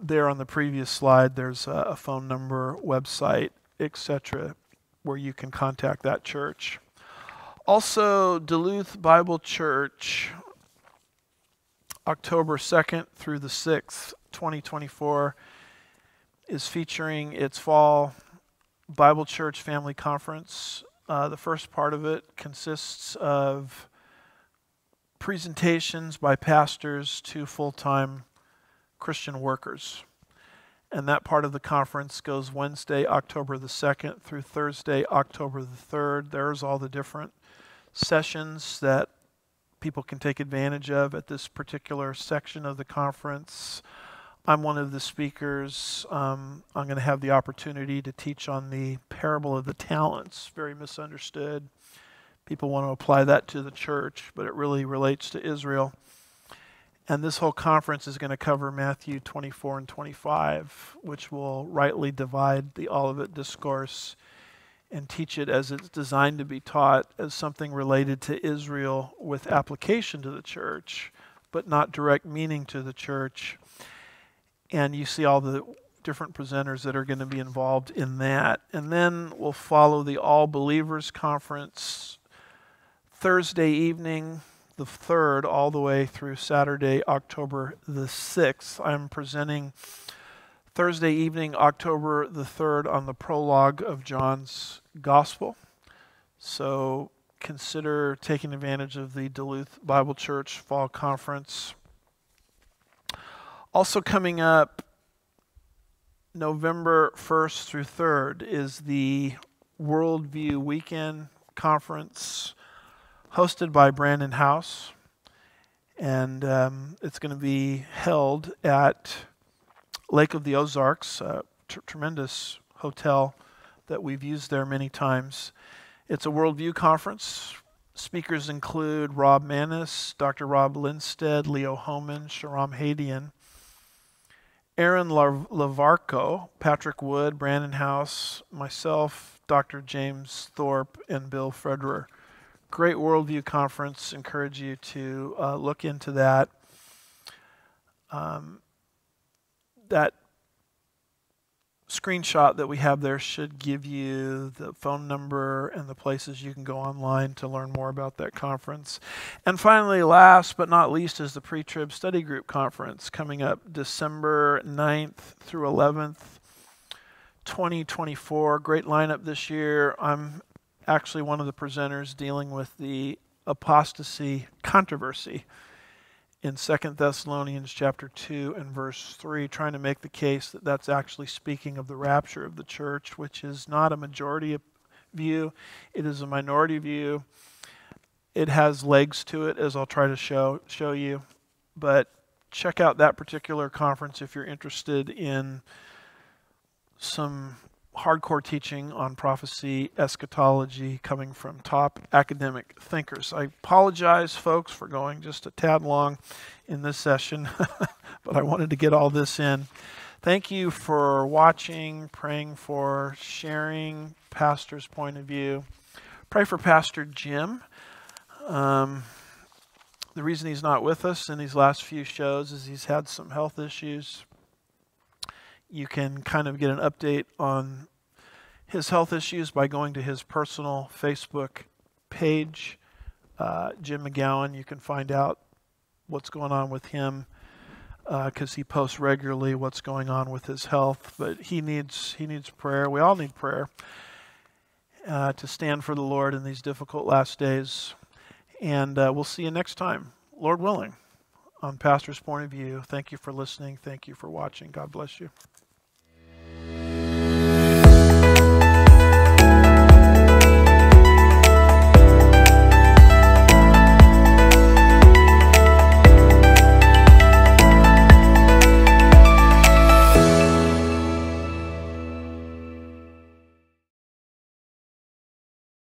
There on the previous slide, there's a phone number, website, etc., where you can contact that church. Also, Duluth Bible Church, October 2nd through the 6th, 2024, is featuring its fall Bible Church Family Conference. Uh, the first part of it consists of presentations by pastors to full time Christian workers. And that part of the conference goes Wednesday, October the 2nd through Thursday, October the 3rd. There's all the different sessions that people can take advantage of at this particular section of the conference. I'm one of the speakers. Um, I'm going to have the opportunity to teach on the parable of the talents, very misunderstood. People want to apply that to the church, but it really relates to Israel. And this whole conference is going to cover Matthew 24 and 25, which will rightly divide the Olivet Discourse and teach it as it's designed to be taught as something related to Israel with application to the church, but not direct meaning to the church and you see all the different presenters that are going to be involved in that. And then we'll follow the All Believers Conference Thursday evening, the 3rd, all the way through Saturday, October the 6th. I'm presenting Thursday evening, October the 3rd, on the prologue of John's Gospel. So consider taking advantage of the Duluth Bible Church Fall Conference. Also, coming up November 1st through 3rd is the Worldview Weekend Conference hosted by Brannon Howse. And um, it's going to be held at Lake of the Ozarks, a t- tremendous hotel that we've used there many times. It's a worldview conference. Speakers include Rob Maness, Dr. Rob Lindsted, Leo Hohmann, Shahram Hadian, Aaron Lavarco, Patrick Wood, Brannon Howse, myself, Dr. James Thorpe, and Bill Federer. Great worldview conference. Encourage you to uh, look into that. Um, that screenshot that we have there should give you the phone number and the places you can go online to learn more about that conference. And finally, last but not least, is the pre trib study group conference coming up December 9th through 11th, 2024. Great lineup this year. I'm actually one of the presenters dealing with the apostasy controversy in Second Thessalonians chapter 2 and verse 3 trying to make the case that that's actually speaking of the rapture of the church which is not a majority view. It is a minority view. It has legs to it as I'll try to show show you. But check out that particular conference if you're interested in some hardcore teaching on prophecy, eschatology coming from top academic thinkers. I apologize, folks, for going just a tad long in this session, but I wanted to get all this in. Thank you for watching, praying for, sharing Pastor's point of view. Pray for Pastor Jim. Um, the reason he's not with us in these last few shows is he's had some health issues you can kind of get an update on his health issues by going to his personal Facebook page, uh, Jim McGowan. You can find out what's going on with him because uh, he posts regularly what's going on with his health. But he needs he needs prayer. We all need prayer uh, to stand for the Lord in these difficult last days. And uh, we'll see you next time, Lord willing, on Pastor's Point of View. Thank you for listening. Thank you for watching. God bless you.